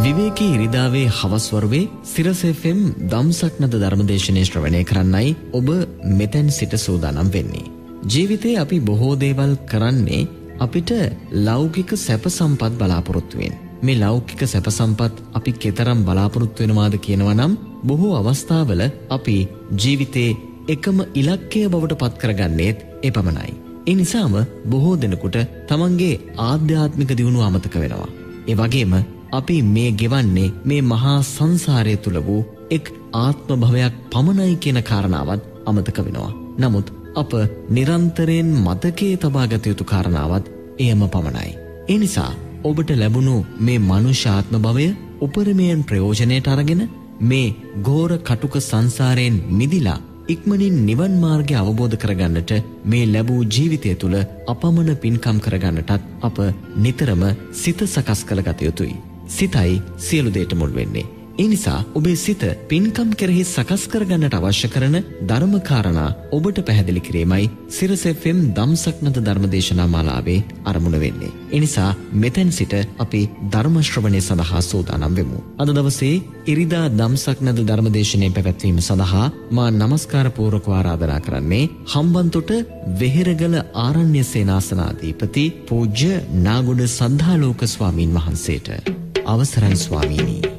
විවේකී ඉරිදාවේ හවස්වරුවේ සිරසෙෆම් දම්සක්නද ධර්මදේශනය ශ්‍රවණය කරන්නයි ඔබ මෙතැන් සිට සූදානම් වෙන්නේ. ජීවිතේ අපි බොහෝ දේවල් කරන්නේ අපිට ලෞකික සැප සම්පත් බලාපොරොත්තුවෙන්. මේ ලෞකික සැප සම්පත් අපි කෙතරම් බලාපොරොත්තු වෙනවාද කියනවා නම් බොහෝ අවස්ථාවල අපි ජීවිතේ එකම ඉලක්කය බවට පත් කරගන්නේත් එපමණයි. ඒ නිසාම බොහෝ දෙනෙකුට තමන්ගේ ආධ්‍යාත්මික දියුණුව අමතක වෙනවා. ඒ වගේම අපි මේ ගෙවන්නේ මේ මහා සංසාරය තුළ වූ එක් ආත්ම භවයක් පමණයි කියන කාරණාවත් අමතක වෙනවා. නමුත් අප නිරන්තරයෙන් මතකයේ තබාගත යුතු කාරණාවත් එයම පමණයි. ඒ නිසා ඔබට ලැබුණු මේ මනුෂ්‍යාත්ම භවය උපරමයෙන් ප්‍රයෝජනයට අරගෙන මේ ගෝර කටුක සංසාරයෙන් මිදිලා ඉක්මනින් නිවන් මාර්ගය අවබෝධ කරගන්නට මේ ලැබූ ජීවිතය තුළ අපමණ පින්කම් කරගන්නටත් අප නිතරම සිත සකස් කළ ගත යුතුයි. සිතයි සියලු දේට මුල් වෙන්නේ. ඒ නිසා ඔබේ සිත පින්කම් කෙරෙහි සකස් කරගන්නට අවශ්‍ය කරන ධර්මකාරණා ඔබට පැහැදිලි කිරීමයි සිරසෙෆම් දම්සක්නත ධර්මදේශනා මාලාවේ අරමුණ වෙන්නේ. එනිසා මෙතැන් සිට අපි ධර්මශ්‍රවණය සඳහා සූදානම් වෙමු. අද දවසේ ඉරිදා දම්සක්නද ධර්මදේශනය පැවැත්වීම සඳහා මා නමස්කාර පූර්වක ආරාධනා කරන්නේ හම්බන්තොට වෙහෙරගල ආරණ්‍ය සේනාසනාධීපති පූජ්‍ය නාගොඩ සද්ධාලෝක ස්වාමීන් වහන්සේට. අවසරයි ස්වාමීනී.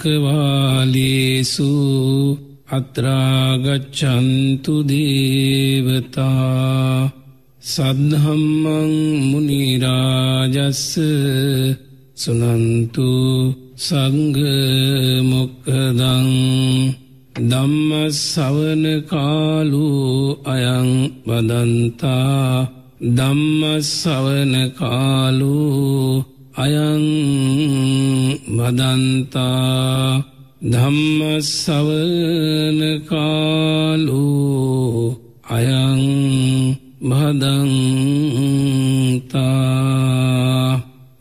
චක්කවාලේසු අත්‍රාගච්චන්තු දේවතා සද්ධම්මං මුනිරාජස්ස සුනන්තු සංගමොක්කදං ධම්මස්සවන කාලු අයං බදන්තා ධම්මස්සවන කාලු අයං වදන්තා ධම්මස්සවන කාලු අයං භදන්තා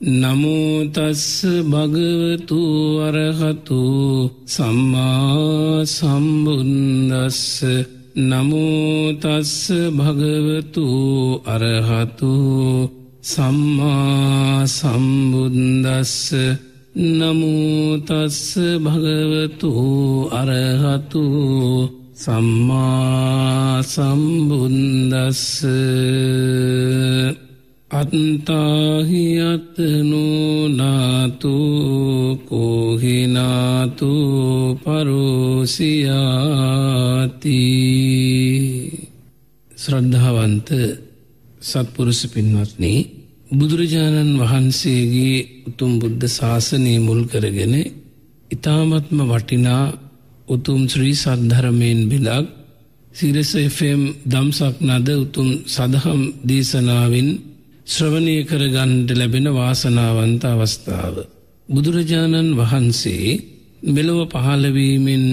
නමුතස්ස භගවතු අරහතු සම්මා සම්බුන්දස්ස නමුතස්ස භගවතු අරහතු සම්මා සම්බුද්දස්ස නමුතස්ස භගවතු අරහතු සම්මා සම්බුන්දස්ස අත්තාහියත්නෝනාතු කෝහිනාතු පරෝසියාති ශ්‍රද්ධාවන්ත සත්පුරුස පින්වත්නේ බුදුරජාණන් වහන්සේගේ උතුම් බුද්ධ ශාසනය මුල් කරගෙන ඉතාමත්ම වටිනා උතුම් ශ්‍රී සද්ධරමයෙන් බිලක් සිරස එෆම් දම්සක් නද උතුම් සදහම් දේශනාවෙන් ශ්‍රවණය කරගන්නට ලැබෙන වාසනාවන්ත අවස්ථාව. බුදුරජාණන් වහන්සේ මෙලොව පහළවීමෙන්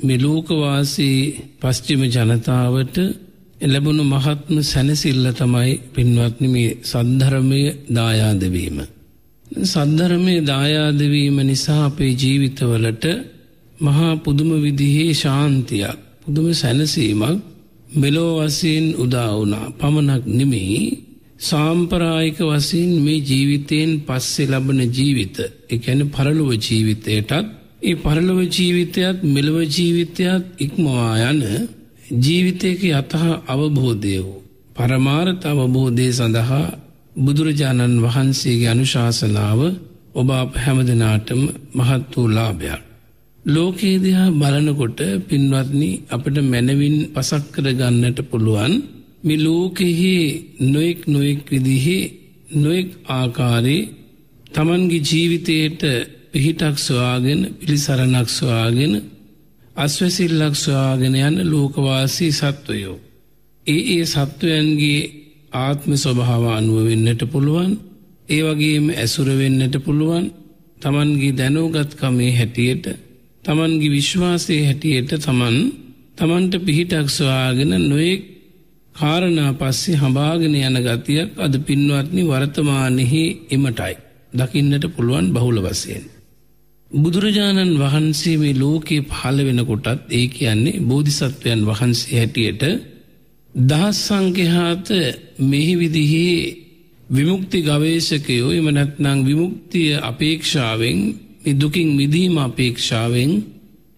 මෙලෝකවාසී පශ්චිම ජනතාවට ලැබුණු මහත්ම සැනසිල්ල තමයි පින්වත්න මේ සද්ධරමය දායාදවීම. සද්ධරමය දායාදවීම නිසා අපේ ජීවිතවලට මහා පුදුම විදිහේ ශාන්තියක් පුදුම සැනසීමක් මෙලෝ වසයෙන් උදාවුනා පමණක් නෙමෙයි සාම්පරායික වසයෙන් මේ ජීවිතයෙන් පස්සේ ලබන ජීවිත එකැන පරලොව ජීවිතයටත් ඒ පරලොව ජීවිතයත් මෙලොව ජීවිතයත් ඉක්මවා යන ජීවිතයක යතහ අවබෝධය වූ පරමාර්ථ අවබෝධය සඳහා බුදුරජාණන් වහන්සේගේ අනුශාසනාව ඔබ අප හැමදනාටම මහත් වූ ලාභයක්. ලෝකයේ දෙහා බලනකොට පින්වත්නි අපට මැනවින් පසක් කර ගන්නට පුළුවන් මේ ලෝකෙහි නොයෙක් නොයෙක් විදිහේ නොයෙක් ආකාරයේ තමන්ගේ ජීවිතයට පිහිටක් සොයාගෙන පිළිසරණක් සොයාගෙන අස්වැසිල්ලක් සොයාගෙන යන ලෝකවාසී සත්වයෝ. ඒ ඒ සත්වයන්ගේ ආත්ම ස්වභාව අනුව වෙන්නට පුළුවන් ඒ වගේම ඇසුර වෙන්නට පුළුවන් තමන්ගේ දැනෝගත්කමේ හැටියට තමන්ගේ විශ්වාසය හැටියට තමන් තමන්ට පිහිටක් සොයාගෙන නොයෙක් කාරණා පස්සේ හඹාගෙන යන ගතියක් අද පින්වත්නි වර්තමානෙහි එමටයි. දකින්නට පුළුවන් බහුල වසයෙන්. බුදුරජාණන් වහන්සේ මේ ලෝකයේ පහළ වෙනකොටත් ඒ කියන්නේ බෝධිසත්වයන් වහන්සේ හැටියට දහස් සංඛ්‍යහාත මෙහි විදිහේ විමුක්ති ගවේශකයෝ එම නැත්නම් විමුක්තිය අපේක්ෂාවෙන් දුකින් මිදීම අපේක්ෂාවෙන්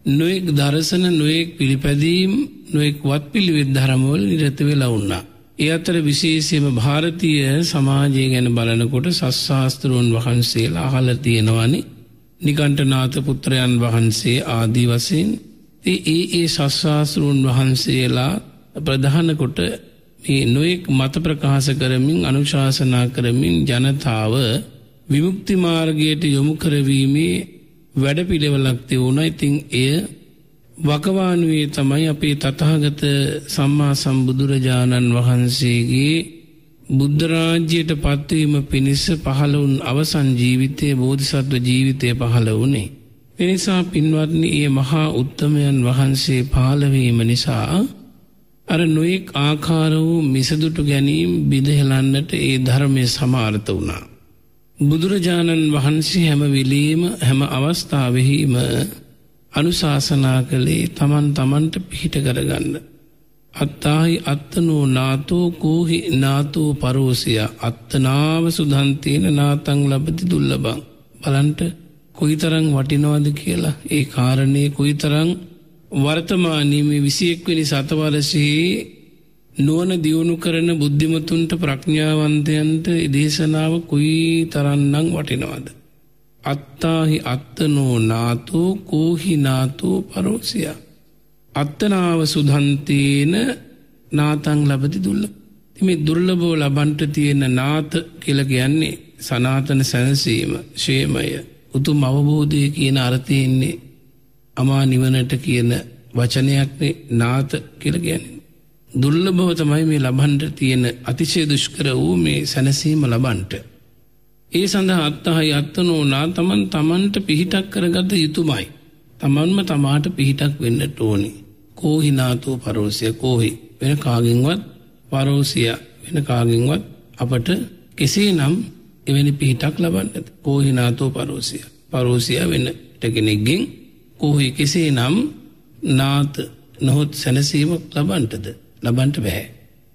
නොයෙක් දර්ශන නොයෙක් පිළිපැදීම් නොයෙක් වත් පිළිවෙත් ධරමවල නිරත වෙලා උන්නා. ඒ අතර විශේෂයම භාරතීය සමාජය ගැන බලනකොට සස්සාස්තරුවන් වහන්සේලා අහල තියෙනවානේ නිකණ්ටනාත පුත්‍රයන් වහන්සේ ආදී වසයෙන් ඒ ඒ සස්වාස්රුන් වහන්සේලා ප්‍රධානකොට මේ නොයෙක් මත ප්‍රකාශ කරමින් අනුශාසනා කරමින් ජනතාව විමුක්ති මාර්ගයට යොමු කරවීමේ වැඩ පිළිවෙලක් තිවුණ ඉතිං එය වකවානුවේ තමයි අපේ තතහගත සම්මා සම්බුදුරජාණන් වහන්සේගේ බුද්ධරාජ්‍යයට පත්වීම පිණිස පහළවුන් අවසන් ජීවිතය බෝධිසත්ව ජීවිතය පහළ වනේ. එනිසා පින්වත්න ඒ මහා උත්තමයන් වහන්සේ පාලවීම නිසා අර නොයෙක් ආකාර වූ මිසදුටු ගැනීම් බිදහෙලන්නට ඒ ධර්මය සමාර්ථ වුණා. බුදුරජාණන් වහන්සේ හැමවිලීම හැම අවස්ථාවහිම අනුශාසනා කළේ තමන් තමන්ට පිහිට කරගන්න. අත්තාහි අත්තනෝ නාතෝ කෝහි නාතෝ පරෝසිය. අත්තනාව සුදන්තේන නාතං ලබති දුල්ලබං බලන්ට කොයි තරං වටිනවාද කියලා. ඒ කාරණය කොයි තරං වර්තමානීම විසියෙක්වනි සතවරසයේ නුවන දියුණු කරන බුද්ධිමතුන්ට ප්‍රඥාවන්තයන්ට දේශනාව කොයි තරන්නම් වටිනවාද. අත්තාහි අත්තනෝ නාතෝ කෝහි නාතෝ පරෝසියා. අත්තනාව සුදන්තේන නාතං ලබති දුල්ල. තිමේ දුර්ලබෝ ලබන්ට තියෙන නාත කියල කියන්නේ සනාතන සැනසීම ශේමය උතුම් අවබෝධය කියන අර්ථයෙන්නේ අමා නිවනට කියන වචනයක්නේ නාත කියල ගැන්නේ. දුර්ලභව තමයි මේ ලබන්ට තියෙන අතිශය දුෂ්කර වූ මේ සැනසීම ලබන්ට. ඒ සඳහා අත්තහයි අත්තනෝ නා තමන් තමන්ට පිහිටක් කරගත යුතුමයි. තමන්ම තමාට පිහිටක් වෙන්නට ඕනි. කෝහිනාතුව පරෝසිය කෝහි වෙන කාගෙන්වත් පරෝසිය වෙන කාගෙන්වත් අපට කෙසේ නම් එවැනි පිහිටක් ලබන්නද කෝහිනාතුව පරෝසිය පරෝසිය වෙන්න ටගෙනෙක්ගෙන් කෝහි කෙසේ නම් නාත නොහොත් සැනසීමක් ලබන්ටද ලබන්ට බැහැ.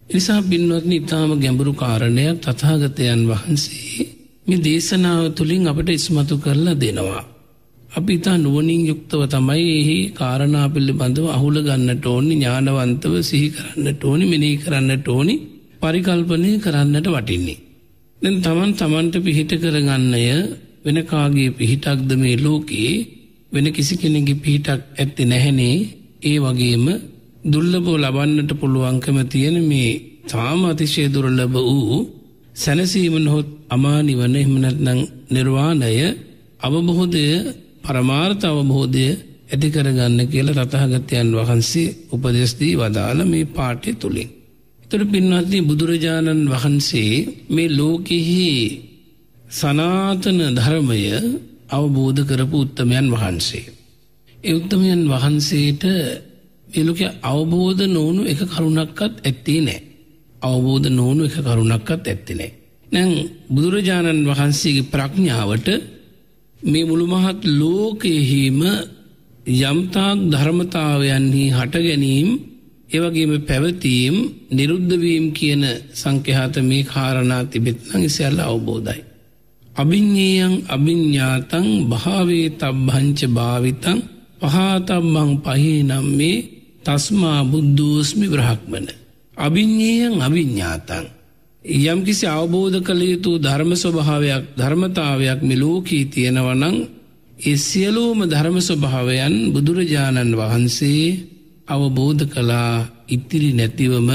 එනිසා බින්වත්න ඉතාම ගැඹුරු කාරණයක් තථාගතයන් වහන්සේ මේ දේශනාව තුළින් අපට ඉස්මතු කරලා දෙනවා. අපි ඉතා නුවනින් යුක්තව තමයි එහි කාරණා පිළිබඳව අහුල ගන්නට ඕනි ඥානවන්තව සිහි කරන්නට ඕනි මෙනී කරන්නට ඕනි පරිකල්පනය කරන්නට වටින්නේ. දැන් තමන් තමන්ට පිහිට කරගන්නය වෙන කාගේ පිහිටක්ද මේ ලෝකයේ වෙන කිසි කෙනෙගේ පිහිටක් ඇත්ති නැහැනේ ඒ වගේම දුල්ලබෝ ලබන්නට පුළුවන්කම තියෙන මේ තාම අතිශය දුරලබ වූ සැනසීම නොහොත් අමානිවන එහමනත්නං නිර්වාණය අවබොහෝදය පරමාර්ථ අවබෝධය ඇති කරගන්න කියල රතහගතයන් වහන්සේ උපදෙස්දී වදාළ මේ පාටය තුළින්. එතට පින්වත්දී බුදුරජාණන් වහන්සේ මේ ලෝකෙහි සනාතන ධර්මය අවබෝධ කරපු උත්තමයන් වහන්සේ. එඋත්තමයන් වහන්සේට එලොක අවබෝධ නොවුණු එක කරුණක්කත් ඇත්තේ නෑ. අවබෝධ නොවුණු එක කරුණක්කත් ඇත්තිනෑ. නැං බුදුරජාණන් වහන්සේගේ ප්‍රඥාවට මේ මුළුමහත් ලෝකයෙහිම යම්තාක් ධර්මතාවයන්හි හටගැනීම් ඒවගේම පැවතීම් නිරුද්ධවීම් කියන සංකහත මේ කාරණා තිබෙත්නං ඉසැල්ල අවබෝධයි. අභිඤ්ඥයන් අභිඤ්ඥාතං භාවේ තබ්භංච භාවිතං පහතබ්බං පහේ නම් මේ තස්මා බුද්ධෝස්මි බ්‍රහක්මන. අභිඤ්ඥයන් අභිඤ්ඥාතං යම්කිසි අවබෝධ කළ යුතු ධර්ම ස්වභාවයක් ධර්මතාවයක් මෙලෝකී තියෙනවනං ඒ සියලූම ධර්ම ස්වභාවයන් බුදුරජාණන් වහන්සේ අවබෝධ කලා ඉතිරි නැතිවම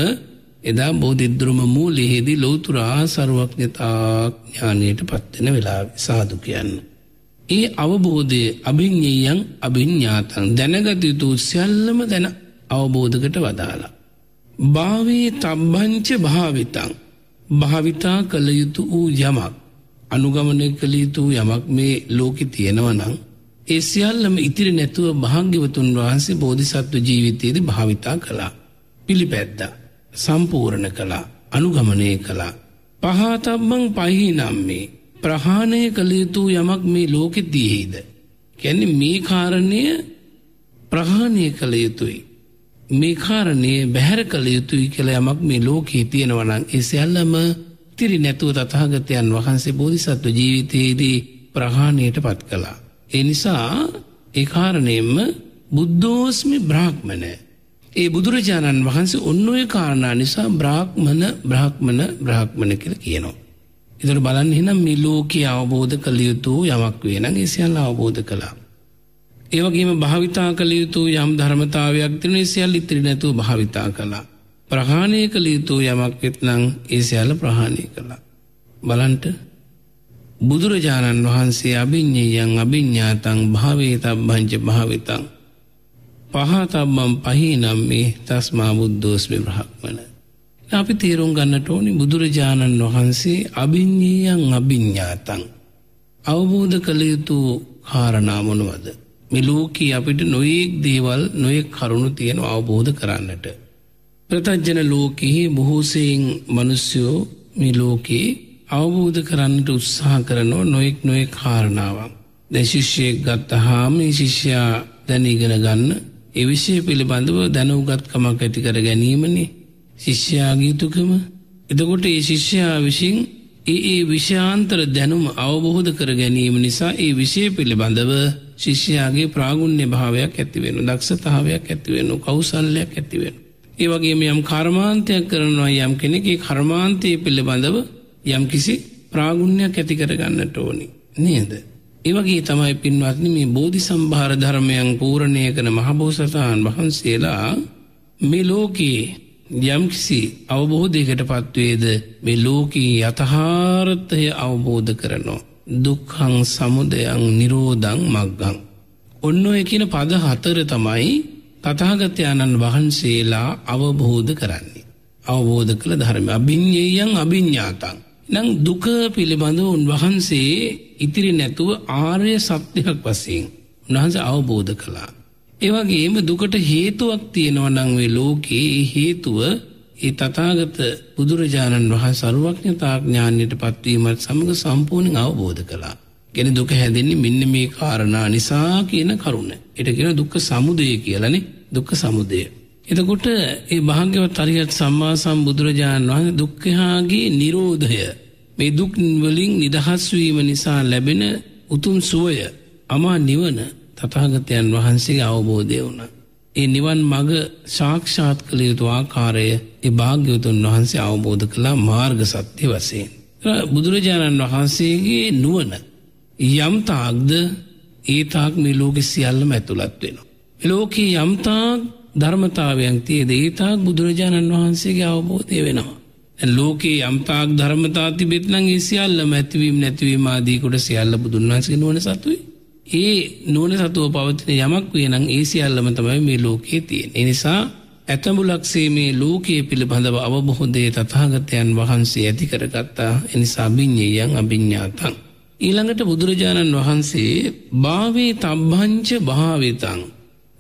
එදා බෝධිද්‍රම මූලෙහිදී ලෝතුරා සරුවක්ඥතා ඥානයට පත්වෙන වෙලා සාදු කියන්න. ඒ අවබෝධය අභිඤ්ඥයන් අභිඤ්ඥාතන් දැනගත යුතු සියල්ලම දැන අවබෝධකට වදාලා. භාවේ තබ්බංච භාවිතං භාවිතා කළ යුතු වූ යමක් අනුගමනය කළ යුතු යමක් මේ ලෝකෙ තියෙනවනං ඒ සියල්ලම ඉතිරි නැතුව භාග්‍යවතුන් වහන්සේ බෝධිසත්ව ජීවිතයේද භාවිතා කළා. පිළිපැද්දා. සම්පූර්ණ කළා. අනුගමනය කළා. පහතබ්බං පහි නම් මේ ප්‍රහාණය කළ යුතු යමක් මේ ලෝකෙ දීහිද. කැනෙ මේ කාරණය ප්‍රහාණය කළ යුතුයි. මේ කාරණය බැහැර කළ යුතුයි කළ යමක් මේ ලෝකයේ තියෙනවනං එසැල්ලම තිරි නැතුව තතාගතයන් වහන්සේ බෝධිසත්ව ජීවිතයේදී ප්‍රහාණයට පත් කළා. ඒ නිසා ඒකාරණයෙන්ම බුද්ධෝස්මි බ්‍රාහ්මණ ඒ බුදුරජාණන් වහන්සේ ඔන්න ඔය කාරණා නිසා බ්‍රාහ්මණ බ්‍රාහ්මණ බ්‍රාහ්මණ කියල කියනවා. එතර බලන්න හිනම් මේ ලෝකයේ අවබෝධ කළ යුතු යමක් වේන ඒ සියල්ල අවබෝධ කළා. ඒවගේම භාවිතා කළ යුතු යම් ධර්මතාවයක් තින සියල් ඉතිරි නැතුව භාවිතා කළා. ප්‍රහාණය කළ යුතු යමක් වෙත්නං ඒ සියල්ල ප්‍රහාණය කළා. බලන්ට බුදුරජාණන් වහන්සේ අභිඤ්ඥයන් අභිඤ්ඥාතං භාවේ තබ්බංච භාවිතං පහතබ්බම් පහි නම් මේ තස්මා බුද්ධෝස්මි බ්‍රහක්මන. අපි තේරුම් ගන්නට ඕනි බුදුරජාණන් වහන්සේ අභිඤ්ඥීයන් අභිඤ්ඥාතං. අවබෝධ කළ යුතු කාරණාමොනුවද. මෙලෝකී අපිට නොයෙක් දේවල් නොයෙක් කරුණු තියෙන අවබෝධ කරන්නට. ප්‍රතජ්ජන ලෝකෙහි බොහෝසයෙන් මනුස්්‍යයෝ මිලෝකයේ අවබෝධ කරන්නට උත්සාහ කරනෝ නොයෙක් නොයෙක් කාරණාවක්. දැ ශිෂ්‍යයෙක් ගත්තහාම ශිෂ්‍යයා දැනීගෙන ගන්න ඒ විෂය පිළිබඳව දැනුගත්කමක් ඇති කර ගැනීමනි ශිෂ්‍යයාගීතුකම එතකොට ඒ ශිෂ්‍යයා විසින් ඒ ඒ විෂාන්තර දැනුම අවබෝධ කර ගැනීම නිසා ඒ විෂය පිළිබඳව ශිෂ්‍යයාගේ ප්‍රාගුණ්‍ය භාවයක් ඇතිවෙන දක්ෂතාවයක් ඇතිවෙන කවසල්ලයක් ඇතිවෙන. ඒ වගේ යම් කර්මාන්තයක් කරනවා යම් කෙනෙගේ කර්මාන්තය පිළිබඳව යම් කිසි ප්‍රාගුණ්‍යයක් ඇති කරගන්නට ඕනි නේද. ඒවගේ තමයි පින්වත්න මේ බෝධි සම්භාර ධර්මයන් පූරණය කන මහබෝසතාන් වහන්සේලා මේ ලෝකයේ යම්කිසි අවබෝධයකට පත්වේද මේ ලෝකී යතහාරත්තය අවබෝධ කරනවා. දුක්හං සමුදයන් නිරෝධං මක්ගං. ඔන්න ඔය කියන පද හතර තමයි තතාගතයණන් වහන්සේලා අවබෝධ කරන්නේ. අවබෝධ කළ ධර්ම අභිඤ්ඥයන් අභිඤ්ඥාතන්. නං දුක පිළිබඳව උන්වහන්සේ ඉතිරි නැතුව ආර්ය සත්‍යයක් වසයෙන් උන්වහන්ස අවබෝධ කළා. ඒවගේම දුකට හේතුවක් තියෙනවනංවේ ලෝකයේ හේතුව ඒ තතාගත බුදුරජාණන් වහ සරුවක්ඥතාඥානයට පත්වීමත් සමඟ සම්පූර්ණින් අවබෝධ කළා. ගෙන දුක හැදෙන්නේ මෙන්න මේ කාරණා නිසා කියන කරුණ. එටගෙන දුක්ක සමුදය කියලනෙ දුක්ක සමුදය. එතකොට ඒ භාග්‍යවත් අරියත් සම්මා සම්බුදුරජාණන් වහස දුක්කහාගේ නිරෝධය මේ දුක්වලින් නිදහස්වීම නිසා ලැබෙන උතුම් සුවය අමා නිවන තතාගතයන් වහන්සේ අවබෝධය වුණ. ඒ නිවන් මග ශාක්ෂාත් කළ යුතු ආකාරය ඒ භාග්‍යවතුන් වහන්සේ අවබෝධ කළා මාර්ග සත්‍ය වසයෙන්. බුදුරජාණන් වහන්සේගේ නුවන යම්තාක්ද ඒතාක් මේ ලෝක සියල්ලම ඇතුළත් වෙනවා. ලෝකයේ යම්තාක් ධර්මතාවයන් තියද ඒතාක් බුදුරජාණන් වහන්සේගේ අවබෝධය වෙනවා. ලෝකයේ යම්තාක් ධර්මතා තිබෙත්නං ඒ සියල්ල මැතිවීම නැතිවීම ආදීකොට සියල්ල බුදුන් වහන්සේ නුවන සතුයි. ඒ නෝන සතුව පවතින යමක් වේනං ඒ සියල්ලම තමයි මේ ලෝකයේ තියෙන. එනිසා ඇතඹුලක්සේ මේ ලෝකයේ පිළිබඳව අවබොහොදේ තතාගතයන් වහන්සේ ඇති කරගත්තා. එනිසා බිඤ්ඥයන් අභිඤ්ඥාතන්. ඊළඟට බුදුරජාණන් වහන්සේ භාවේ තබ්බංච භාවිතං.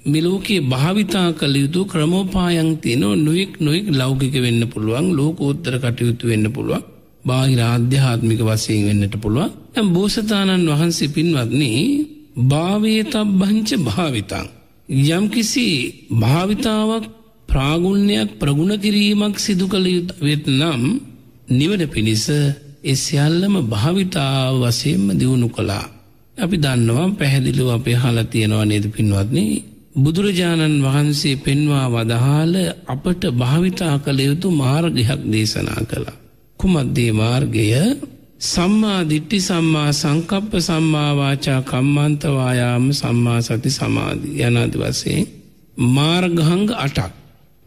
මිලෝකයේ භාවිතා කළ යුතු ක්‍රමෝපායන් තියනෝ නොයෙක් නොයෙක් ලෞකික වෙන්න පුළුවන් ලෝකෝත්තර කටයුතු වෙන්න පුළුවන් බාහිර ආධ්‍යාත්මික වසයෙන් වෙන්නට පුළුවන්. ඇම් බෝසතාණන් වහන්සේ පින්වත්න භාවය තබ්බංච භාවිතං. යම් කිසි භාවිතාවක් ප්‍රාගුණ්‍යයක් ප්‍රගුණ කිරීමක් සිදු කළ යුතු වෙත්නම් නිවන පිණිස එස්යල්ලම භාවිතාව වසයෙන්ම දියුණු කළා. අපි දන්නවා පැහැදිලිව අපේ හලා තියෙනවා නේද පින්වත්න්නේ බුදුරජාණන් වහන්සේ පෙන්වා වදහාල අපට භාවිතා කළ යුතු මාර්ගයක් දේශනා කළා. කුමද්දේ මාර්ගය සම්මා දිට්ටි සම්මා සංකප්ප සම්මාවාචා කම්මන්තවායාම සම්මා සති සමාධී යනාද වසේ මාර්ගහංග අටක්.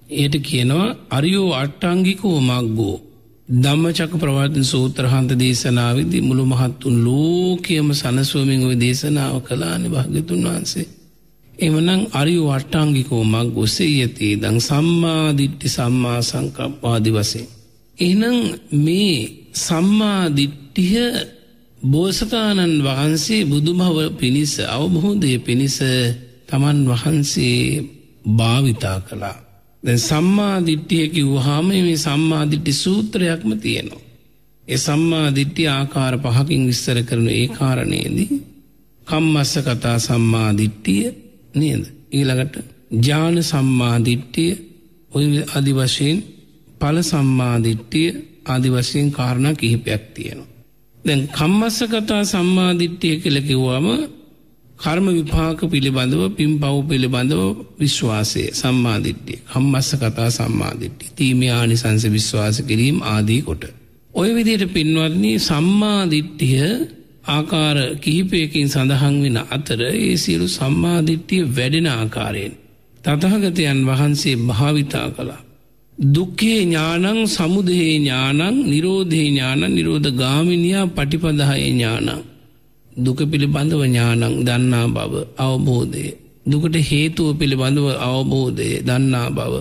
ඒට කියනවා අරියෝ අට්ටංගිකෝ මක්ගෝ ධම්මචක ප්‍රවර්තන සූත්‍රහන්ත දේශනාවිදි මුළු මහත්තුන් ලෝකයම සනස්වමින් ඔය දේශනාව කලාන භාගතුන් වහන්සේ. එමනං අරි වට්ටාංගිකෝ මක් ගොසේ යති දං සම්මාධිට්ටි සම්මා සංකප්පාදි වසේ. එනම් මේ සම්මාධිට්ටිය බෝසතාණන් වහන්සේ බුදුමව පිණිස අවබෝධය පිණිස තමන් වහන්සේ භාවිතා කළා. දැ සම්මාධිට්ටිය කිව්හාම මේ සම්මාධිට්ටි සූත්‍රයක්ම තියෙනවා. ඒ සම්මාධිට්ටි ආකාර පහකින් විස්තර කරන ඒ කාරණයේදී කම්මස්ස කතා සම්මාධිට්ටිය නේද. ඊළඟට ජාන සම්මාධිට්ටිය ඔය අධි වශයෙන් පල සම්මාධිට්ටිය ආදි වශයෙන් කාරණ කිහිපයක් තියෙනවා. දැන් කම්මස්ස කතා සම්මාධිට්ටිය කලකිව්වාම කර්ම විපාක පිළිබඳව පින් පව් පිළිබඳව විශ්වාසය සම්මාධිට්ටිය කම්මස්ස කතා සම්මාධිට්ටි තීමේ ආනිසංස විශ්වාස කිරීම ආදී කොට. ඔය විදියට පින්වත්න්නේ සම්මාධිට්ටිය ආකාර කිහිපයකින් සඳහන් වෙන අතර ඒ සියලු සම්මාධිට්ටිය වැඩෙන ආකාරයෙන්. තතහගතයන් වහන්සේ භාවිතා කළා. දුක්කේ ඥානං සමුදහේ ඥානං නිරෝධේ ඥාන නිරෝධ ගාමිනියා පටිපදහය ඥානං. දුක පිළිබඳව ඥානං දන්නා බව අවබෝධය. දුකට හේතුව පිළිබඳව අවබෝධය දන්නා බව.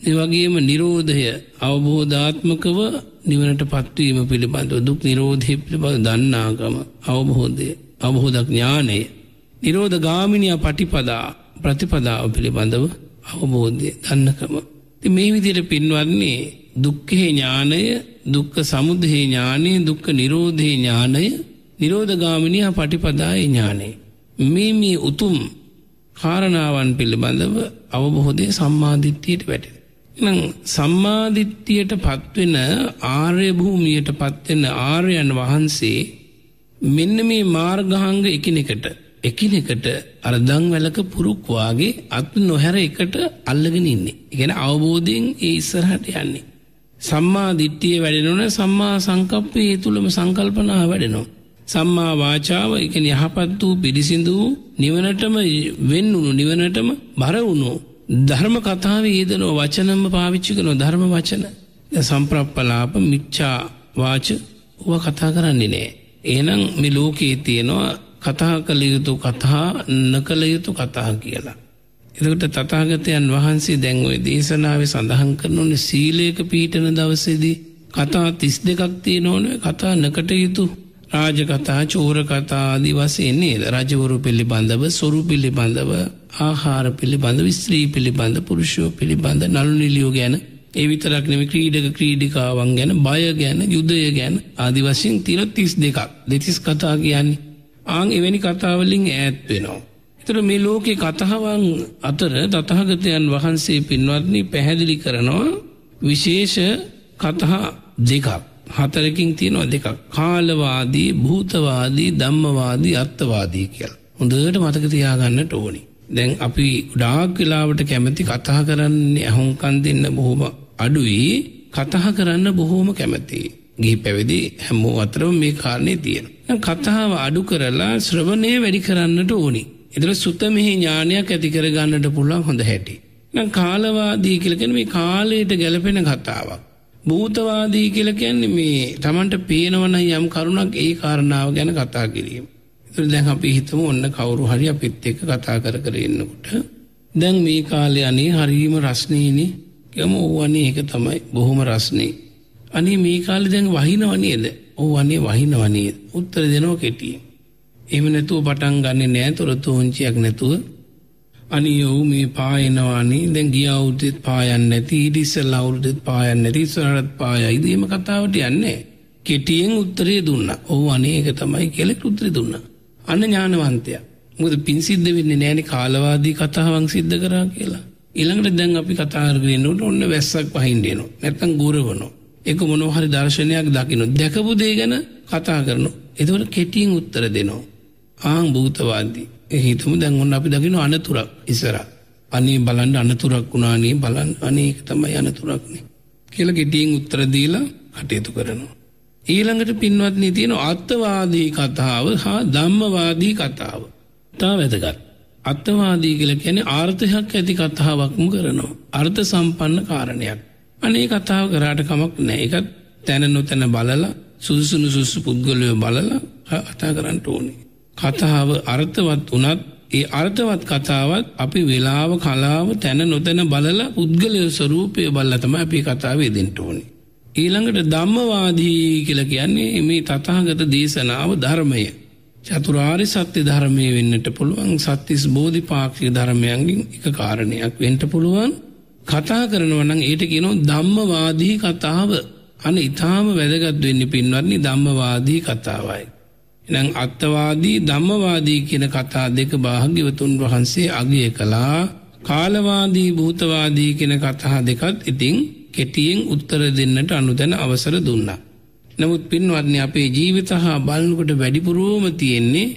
එවගේම නිරෝධය අවබෝධාත්මකව නිවනට පත්වීම පිළිබඳව දුක් නිරෝධය පිළිබඳ දන්නාගම අවබෝධය අවබෝධක් ඥානය. නිරෝධ ගාමිනිය පටිපදා ප්‍රතිපදාව පිළිබඳව අවබෝධය දන්නකම. ති මේ විදියට පින්වන්නේ දුක්කෙහි ඥානය දුක්ක සමුදහේ ඥානය දුක්ක නිරෝධයේ ඥානය නිරෝධගාමිනිය පටිපදාය ඥානේ. මේ මේ උතුම් කාරණාවන් පිළිබඳව අවබොහොදය සම්මාධිත්‍යයට වැටෙන. එනම් සම්මාධිත්‍යයට පත්වෙන ආර්ය භූමියයට පත්වෙන ආර්යයන් වහන්සේ මෙන්න මේ මාර්ගහංග එකිනෙකට එකිනෙකට අරදං වැලක පුරුක්වාගේ අත් නොහැර එකට අල්ලගෙන ඉන්නේ. ඉගෙන අවබෝධයෙන් ඒ ඉස්සරහට යන්නේ. සම්මා දිට්ටිය වැඩෙනවන සම්මා සංකප්පේ තුළම සංකල්පනා වැඩෙනවා. සම්මා වාචාව එක යහපත් වූ පිරිසිදු වූ නිවනටම වෙන්නුණු නිවනටම බරවුණු ධර්ම කතාව ඒදනෝ වචනම පාවිච්චි කනො ධර්ම වචන සම්ප්‍රප්පලාප මිච්චා වාච ඕව කතා කරන්නේ නෑ. ඒනම් මේ ලෝකයේ තියෙනවා කතා කළ යුතු කතා නකළ යුතු කතා කියලා. එතකට තතාගතයන් වහන්සේ දැන්වයි දේශනාව සඳහන් කරනවන සීලයක පීටන දවසේදී කතා තිස් දෙකක් තිය නොන කතා නකට යුතු රාජකතා චෝරකතා ආදි වසයන්නේ රජවරු පිළිබඳව සොරු පිළිබඳව ආහාර පිළිබඳ විස්ත්‍රී පිළිබඳ පුරුෂෝ පිළිබඳ නළු නිලියෝ ගැන ඒ විතරක් නෙමෙයි ක්‍රීඩක ක්‍රීඩිකාවන් ගැන බය ගැන යුදය ගැන ආදි වශයෙන් තියෙන 32ක් දෙතිස් කතා කියන්නේ ආන් එවැනි කතාවලින් ඈත් වෙනවා. ඒතර මේ ලෝකේ කතාවන් අතර තථාගතයන් වහන්සේ පින්වත්නි පැහැදිලි කරනවා විශේෂ කතා දෙකක්. හතරකින් තියෙනවා දෙකක්. කාලවාදී, භූතවාදී, ධම්මවාදී, අත්වාදී කියලා. හොඳට මතක තියාගන්නට ඕනි. දැන් අපි ගොඩාක් වෙලාවට කැමති කතා කරන්නේ අහුම්කන් දෙන්න බොහොම අඩුයි. කතා කරන්න බොහොම කැමතියි. ගිහි පැවිදි හැමෝ අතරම මේ කාරණේ තියෙනවා. කතාව අඩු කරලා ශ්‍රවණය වැඩි කරන්නට ඕනි. එතන සුතමෙහි ඥානයක් ඇති කර ගන්නට පුළුවන් හොඳ හැටි. නම් කාලවාදී කියලා කියන්නේ මේ කාලයට ගැලපෙන කතාවක්. භූතවාදී කියලා කියන්නේ මේ Tamanට පේනවනම් යම් කරුණක් ඒ කාරණාව ගැන කතා කිරීම. ඒතර දැන් අපි හිතමු ඔන්න කවුරු හරි අපිත් එක්ක කතා කර කර ඉන්නකොට දැන් මේ කාලේ අනේ හරීම රස්නීනේ කියමු ඕවනේ ඒක තමයි බොහොම රස්නේ. අනේ මේ කාලේ දැන් වහිනව නේද? ඔව් අනේ වහිනව නේද? උත්තර දෙනවා කෙටියෙන්. එහෙම නැතුව පටන් ගන්නෙ නෑ තොරතුංචියක් නැතුව අනිය ඔව් මේ පායනවානේ දැන් ගිය අවුරුද්දෙත් පායන්නේ නැති ඊට ඉස්සෙල්ලා අවුරුද්දෙත් පායන්නේ නැති ඉස්සරහට පායයිද එහෙම කතාවට යන්නේ කෙටියෙන් උත්තරේ දුන්නා. ඔව් අනේ ඒක තමයි කියලා උත්තරේ දුන්නා. අන්න ඥානවන්තයා. මොකද පින් සිද්ධ වෙන්නේ නෑනේ කාලවාදී කතාවන් සිද්ධ කරා කියලා. ඊළඟට දැන් අපි කතා කරගෙන ඉන්නකොට ඔන්න වැස්සක් පහින්න එනවා. නැත්තම් ගොරවනවා. ඒක මොනවා හරි දර්ශනයක් දකින්න. දැකපු දේ ගැන කතා කරනවා. ඒතකොට කෙටියෙන් උත්තර දෙනවා. ආං භූතවාදී. හිතමු දැන් ඔන්න අපි දකින්න අනතුරක් ඉස්සර. අනේ බලන්න අනතුරක් වුණානේ බලන්න අනේ ඒක තමයි අනතුරක්නේ. කියලා කෙටියෙන් උත්තර දීලා කටයුතු කරනවා. ඊළඟට පින්වත්නි තියෙන අත්වාදී කතාව හා ධම්මවාදී කතාව. තා වැදගත්. අත්වාදී කියලා කියන්නේ ආර්ථයක් ඇති කතාවක්ම කරනවා. අර්ථ සම්පන්න කාරණයක්. අනේ කතාව කරාට කමක් නැහැ. ඒකත් තැන නොතැන බලලා සුදුසුනු සුසු පුද්ගලයෝ බලලා කතා කරන්න ඕනේ. කතාව අර්ථවත් වනත් ඒ අර්ථවත් කතාවත් අපි වෙලාව කලාව තැන නොතැන බලලා පුද්ගලය ස්වරූපය බල්ල තම අපි කතාවේ දෙන්නට ඕනි. ඊළඟට ධම්මවාදී කියලා කියන්නේ මේ තථාගත දේශනාව ධර්මය. චතුරාර්ය සත්‍ය ධර්මය වෙන්නට පුළුවන් සත්‍තිස් බෝධිපාක්ෂික ධර්මයන්ගෙන් එක කාරණයක් වෙන්න පුළුවන්. කතා කරනවා නම් ඊට කියනවා ධම්මවාදී කතාව. අන ඊටාම වැදගත් වෙන්නේ පින්වත්නි ධම්මවාදී කතාවයි. එහෙනම් අත්වාදී ධම්මවාදී කියන කතා දෙක භාග්‍යවතුන් වහන්සේ අගය කළා. කාලවාදී භූතවාදී කියන කතා දෙකත් ඉතින් කෙටියෙන් උත්තර දෙන්නට අනුදැන අවසර දුන්නා. නමුත් පින්වත්නි අපේ ජීවිත හා බලනකොට වැඩිපුරෝම තියෙන්නේ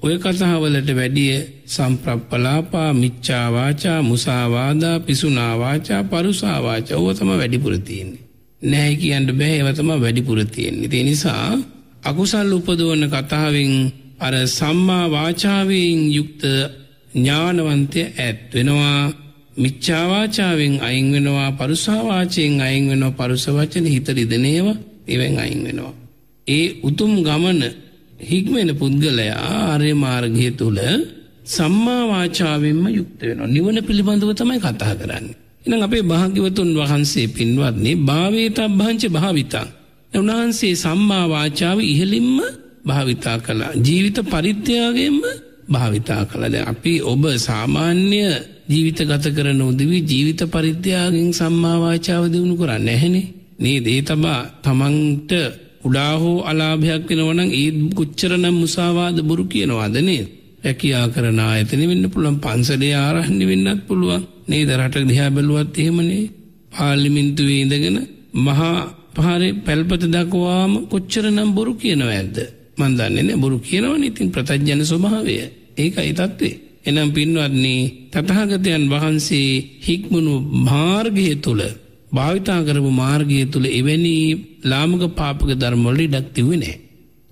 ඔය කතාවලට වැඩිය සම්ප්‍රප්පලාපා මිච්චාවාචා මුසාවාදා පිසුනාවාචා පරුසාවාචා ඕව තම වැඩිපුර තියෙන්නේ. නැහැ කියන්න බෑ ඒව තම වැඩිපුර තියෙන්නේ. ඒ නිසා අකුසල් උපදවන කතාවෙන් අර සම්මා වාචාවෙන් යුක්ත ඥානවන්තය ඇත් වෙනවා මිච්චාවාචාවෙන් අයින් වෙනවා පරුසාවාචයෙන් අයින් වෙනවා පරුස වචන හිත රිදනේවා එවෙන් අයින් වෙනවා. ඒ උතුම් ගමන හික්මෙන පුද්ගලයා ආර්ය මාර්ගය තුල සම්මා වාචාවෙන්ම යුක්ත වෙනවා. නිවන පිළිබඳව තමයි කතා කරන්නේ. එහෙනම් අපේ භාග්‍යවතුන් වහන්සේ පින්වත්නි භාවේතබ්බංච භාවිතං. උන්වහන්සේ සම්මා වාචාව ඉහළින්ම භාවිතා කළා. ජීවිත පරිත්‍යාගයෙන්ම භාවිතා කළා. දැන් අපි ඔබ සාමාන්‍ය ජීවිත ගත කරන උදවි ජීවිත පරිත්‍යාගයෙන් සම්මා වාචාව දිනු කරන්නේ නැහනේ. නේද? ඒ තමා තමන්ට උඩා හෝ අලාභයක් වෙනවනම් ඒ කොච්චරනම් මුසාවාද බොරු කියනවාද නේද? රැකියා කරන ආයතනෙ වෙන්න පුළුවන් පන්සලේ ආරණ්‍ය වෙන්නත් පුළුවන්. නේද? රට දිහා බැලුවත් එහෙමනේ. පාර්ලිමේන්තුවේ ඉඳගෙන මහා පහරේ පැල්පත දක්වාම කොච්චරනම් බොරු කියනවද? මන් දන්නේ නැහැ බොරු කියනවනේ ඉතින් ප්‍රතඥන ස්වභාවය. ඒකයි தત્ත්වේ. එනම් පින්වත්නි තථාගතයන් වහන්සේ හික්මුණු මාර්ගය තුල භාවිතා කරපු මාර්ගය තුල එවැනි ලාමක පාපක ධර්ම වල ඉඩක් තිබුණේ නැහැ.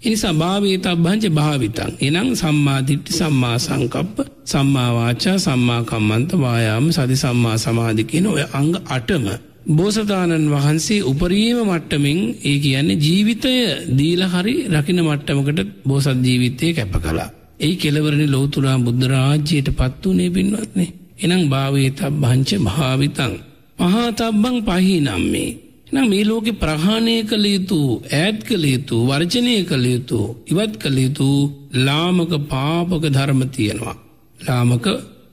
ඒ නිසා භාවිතබ්බංච භාවිතං. එනම් සම්මා දිට්ඨි සම්මා සංකප්ප සම්මා වාචා සම්මා කම්මන්ත වායාම සති සම්මා සමාධි කියන ඔය අංග 8ම බෝසතාණන් වහන්සේ උපරිම මට්ටමින් ඒ කියන්නේ ජීවිතය දීලා හරි රකින්න මට්ටමකට බෝසත් ජීවිතය කැප කළා. ඒ කෙලවරණි ලෞතුරා බුද්ධ රාජ්‍යයට පත් වුණේ පින්වත්නි. එනම් භාවේතබ්බංච භාවිතං මහාතබ්බං පහිනම් මේ. නම් මේ ලෝකෙ ප්‍රහාණය කළ යුතු ඈත් කළ යුතු වර්ජනය කළ යුතු ඉවත් කළ යුතු ලාමක පාපක ධර්ම තියෙනවා. ලාමක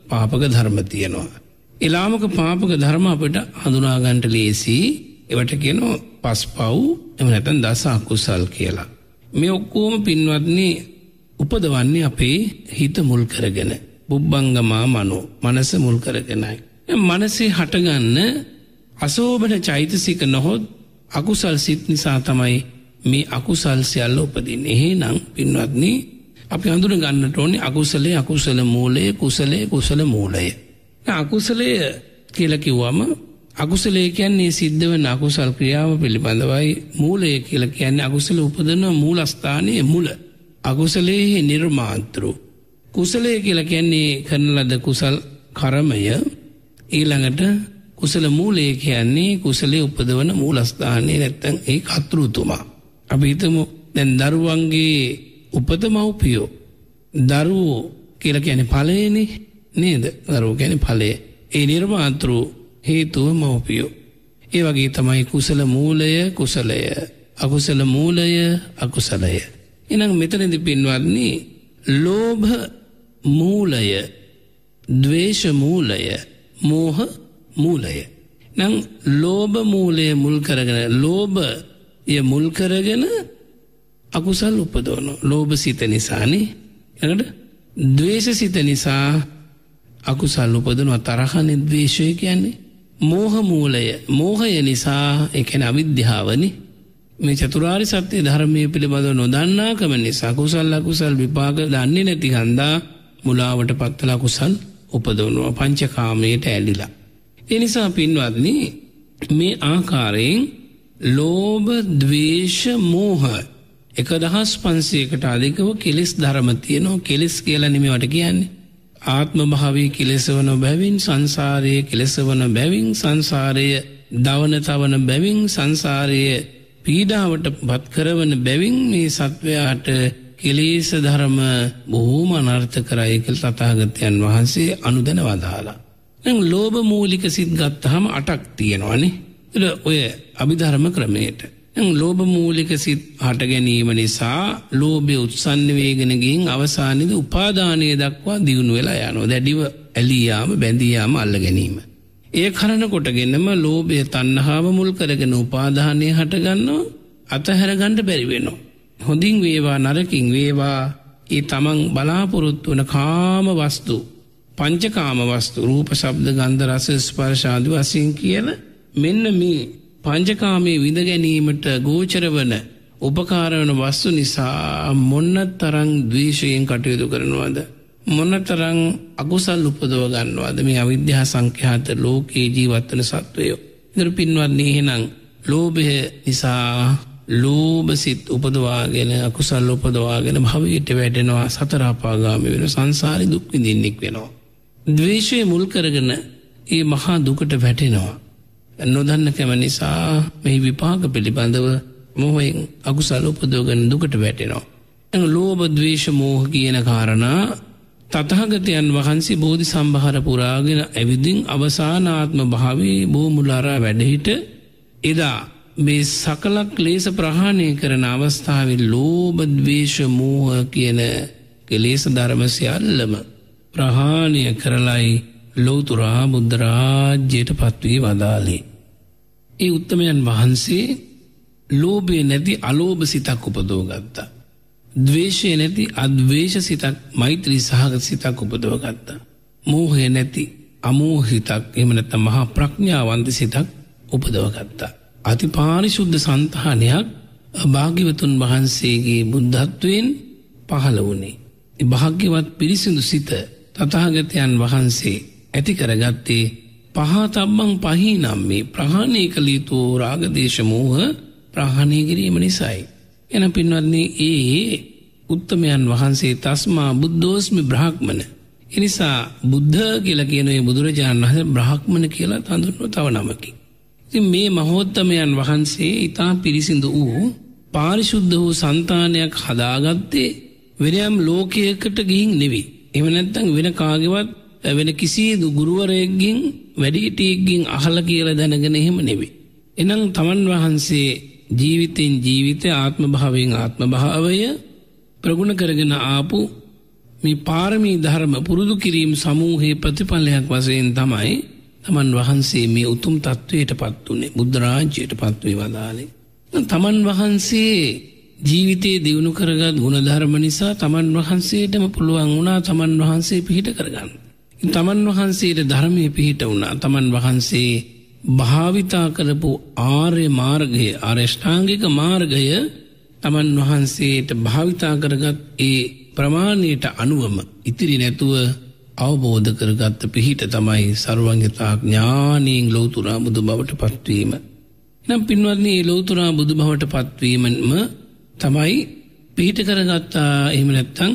පාපක ධර්ම තියෙනවා. එලාමක පාපක ධර්ම අපිට හඳුනාගන්ට ලේසි එවට කියනවා පස්පව් එම නැතන් දස අකුසල් කියලා. මේ ඔක්කෝම පින්වත්න්නේ උපදවන්නේ අපේ හිත මුල් කරගෙන. බුබ්බංගමා මනෝ මනස මුල් කරගෙනයි. මනසේ හටගන්න අසෝබන චෛතසික නොහොත් අකුසල් සිත් නිසා තමයි මේ අකුසල් සියල්ල උපදින්නේ. එහෙනම් පින්වත්නි අපි හඳුන ගන්නට ඕනේ අකුසලයේ අකුසල මූලය කුසලයේ කුසල මූලය. අකුසලය කියලා කිව්වම අකුසලයේ කියන්නේ සිද්ධ වෙන අකුසල් ක්‍රියාව පිළිබඳවයි මූලය කියලා කියන්නේ අකුසල උපදින මූලස්ථානයේ මුල. අකුසලයේ නිර්මාතෘ. කුසලය කියලා කියන්නේ කරන ලද කුසල් කර්මය ඊළඟට කුසල මූලය කියන්නේ කුසලයේ උපදවන මූලස්ථානයේ නැත්තම් ඒ කර්තෘතුමා. අපි හිතමු දැන් දරුවන්ගේ උපත මව්පියෝ. දරුවෝ කියලා කියන්නේ ඵලයනේ නේද? දරුවෝ කියන්නේ ඵලය. ඒ නිර්මාතෘ හේතුව මව්පියෝ. ඒ වගේ තමයි කුසල මූලය කුසලය. අකුසල මූලය අකුසලය. එහෙනම් මෙතනදී පින්වත්නි ලෝභ මූලය ද්වේෂ මූලය මෝහ මූලය. නම් ලෝභ මූලය මුල් කරගෙන ලෝභය මුල් කරගෙන අකුසල් උපදවන ලෝභ සිත නිසානේ එකට ද්වේෂ සිත නිසා අකුසල් උපදනවා තරහන ද්වේෂය කියන්නේ මෝහ මූලය මෝහය නිසා එකන අවිද්‍යාවනි මේ චතුරාරි සත්‍යය ධර්මය පිළිබඳව නොදන්නාකම නිසා කුසල් අකුසල් විපාක දන්නේ නැති හන්දා මුලාවට පත්තලා කුසල් උපදවනවා පංචකාමයට ඇලිලා. එනිසා පින්වත්නි මේ ආකාරයෙන් ලෝභ ද්වේෂ මෝහ එක දහස් පන්සයකට අධිකව කෙලෙස් ධර්ම තියෙනවා කෙලෙස් කියලා නෙමෙවට කියන්නේ. ආත්ම භාවී කෙලෙසවන බැවින් සංසාරයේ කෙලෙසවන බැවින් සංසාරය දවන තවන බැවින් සංසාරය පීඩාවට පත් කරවන බැවින් මේ සත්වයාට කෙලේස ධර්ම බොහෝම අනර්ථ කරයි කියලා තථාගතයන් වහන්සේ අනුදැන වදාලා. දැන් ලෝභ මූලික සිත් ගත්තාම අටක් තියෙනවානේ. ඔය අභිධර්ම ක්‍රමයට. ලෝභ මූලික සිත් හට ගැනීම නිසා ලෝභය උත්සන්න වේගෙන ගින් අවසානයේදී උපාදානය දක්වා දියුණු වෙලා යනවා. දැඩිව ඇලියාම බැඳියාම අල්ල ගැනීම. ඒ කරන කොටගෙනම ලෝභය තණ්හාව මුල් කරගෙන උපාදානය හටගන්නවා අතහැර ගන්න බැරි වෙනවා. හොඳින් වේවා නරකින් වේවා ඒ තමන් බලාපොරොත්තු වන කාම වස්තු පංචකාම වස්තු රූප ශබ්ද ගන්ධ රස ස්පර්ශ ආදී වශයෙන් කියන මෙන්න මේ පංචකාමයේ විඳ ගැනීමට ගෝචර වන උපකාර වන වස්තු නිසා මොන්න තරම් ද්වේෂයෙන් කටයුතු කරනවද මොන තරම් අකුසල් උපදව ගන්නවද මේ අවිද්‍යා සංඛ්‍යාත ලෝකේ ජීවත් වන සත්වයෝ. ඉතින් පින්වත්නි එහෙනම් ලෝභය නිසා ලෝභ සිත් උපදවාගෙන අකුසල් උපදවාගෙන භවයට වැටෙනවා සතර අපාගාමී වෙන සංසාරේ දුක් විඳින්නෙක් වෙනවා. ද්වේෂය මුල් කරගෙන ඒ මහා දුකට වැටෙනවා. නොදන්න කැම නිසා මෙහි විපාක පිළිබඳව මොහෙන් අකුසල් උපදෝගන දුකට වැටෙනවා. එ ලෝබ දවේශ මෝහ කියන කාරණා තතහගතයන් වහන්සේ බෝධි සම්භහර පුරාගෙන ඇවිදිින් අවසානාත්ම භාවේ බෝමුලාරා වැඩහිට එදා මේ සකලක් ලේස ප්‍රහාණය කරන අවස්ථාවේ ලෝබද්වේශ මෝහ කියන කෙලේස ධර්මසියල්ලම ප්‍රහාණය කරලයි ලෝතුරා බුද්ධරාජ්‍යයට පත්වී වදාලේ. ඒ උත්තමයන් වහන්සේ ලෝබය නැති අලෝභ සිතක් උපදෝ ගත්තා. දවේශය නැති අද්වේශ සිතක් මෛත්‍රී සහගත සිතක් උපදව ගත්තා. මෝහය නැති අමෝහිතක් එමනැත මහා ප්‍රඥාවන්ත සිතක් උපදව ගත්තා. අති පාරිශුද්ධ සන්තහනයක් භාග්‍යවතුන් වහන්සේගේ බුද්ධත්වයෙන් පහළ වනේ. භාග්‍යවත් පිරිසිදු සිත තතහගතයන් වහන්සේ ඇති කරගත්තේ පහතබ්බං පහි නම් මේ ප්‍රහාණය කළ යුතු රාගදේශමෝහ ප්‍රහාණය කිරීම නිසයි. එන පින්වත්න්නේ ඒ උත්තමයන් වහන්සේ තස්මා බුද්ධෝස්මි බ්‍රහක්මන. එනිසා බුද්ධ කියල කියනේ බුදුරජාණන් වහස බ්‍රහක්මන කියලා තඳුරුව තව නමකි. ඉතින් මේ මහෝත්තමයන් වහන්සේ ඉතා පිරිසිදු වූ පාරිශුද්ධ වූ සන්තානයක් හදාගත්තේ වෙනයම් ලෝකයකට ගිහින් නෙවී. එමනැත්තං වෙන කාගෙවත් වෙන කිසිදු ගුරුවරයක්ගින් වැඩිටියක්ගින් අහල කියල දැනගෙන එහෙම නෙවේ. එනම් තමන් වහන්සේ ජීවිතයෙන් ජීවිතය ආත්ම භාවයෙන් ආත්ම භාවය ප්‍රගුණ කරගෙන ආපු මේ පාරමී ධර්ම පුරුදු කිරීම සමූහයේ ප්‍රතිපලයක් වසයෙන් තමයි තමන් වහන්සේ මේ උතුම් තත්ත්වයට පත් වනේ බුද්ධරාජ්‍යයට පත්වේ වදාලේ. තමන් වහන්සේ ජීවිතයේ දියුණු කරගත් ගුණධර්ම නිසා තමන් වහන්සේටම පුළුවන් වුණා තමන් වහන්සේ පිහිට කරගන්න. තමන් වහන්සේට ධර්මය පිහිට වුණා තමන් වහන්සේ භාවිතා කරපු ආර්ය මාර්ගය අරෂ්ඨාංගික මාර්ගය තමන් වහන්සේට භාවිතා කරගත් ඒ ප්‍රමාණයට අනුවම ඉතිරි නැතුව අවබෝධ කරගත්ත පිහිට තමයි සර්වංගතා ඥානීන් ලෝතුරා බුදු බවට පත්වීම. නම් පින්වත්න්නේ ලෝතුරා බුදු බවට පත්වීමම තමයි පිහිට කරගත්තා එහෙම නැත්තං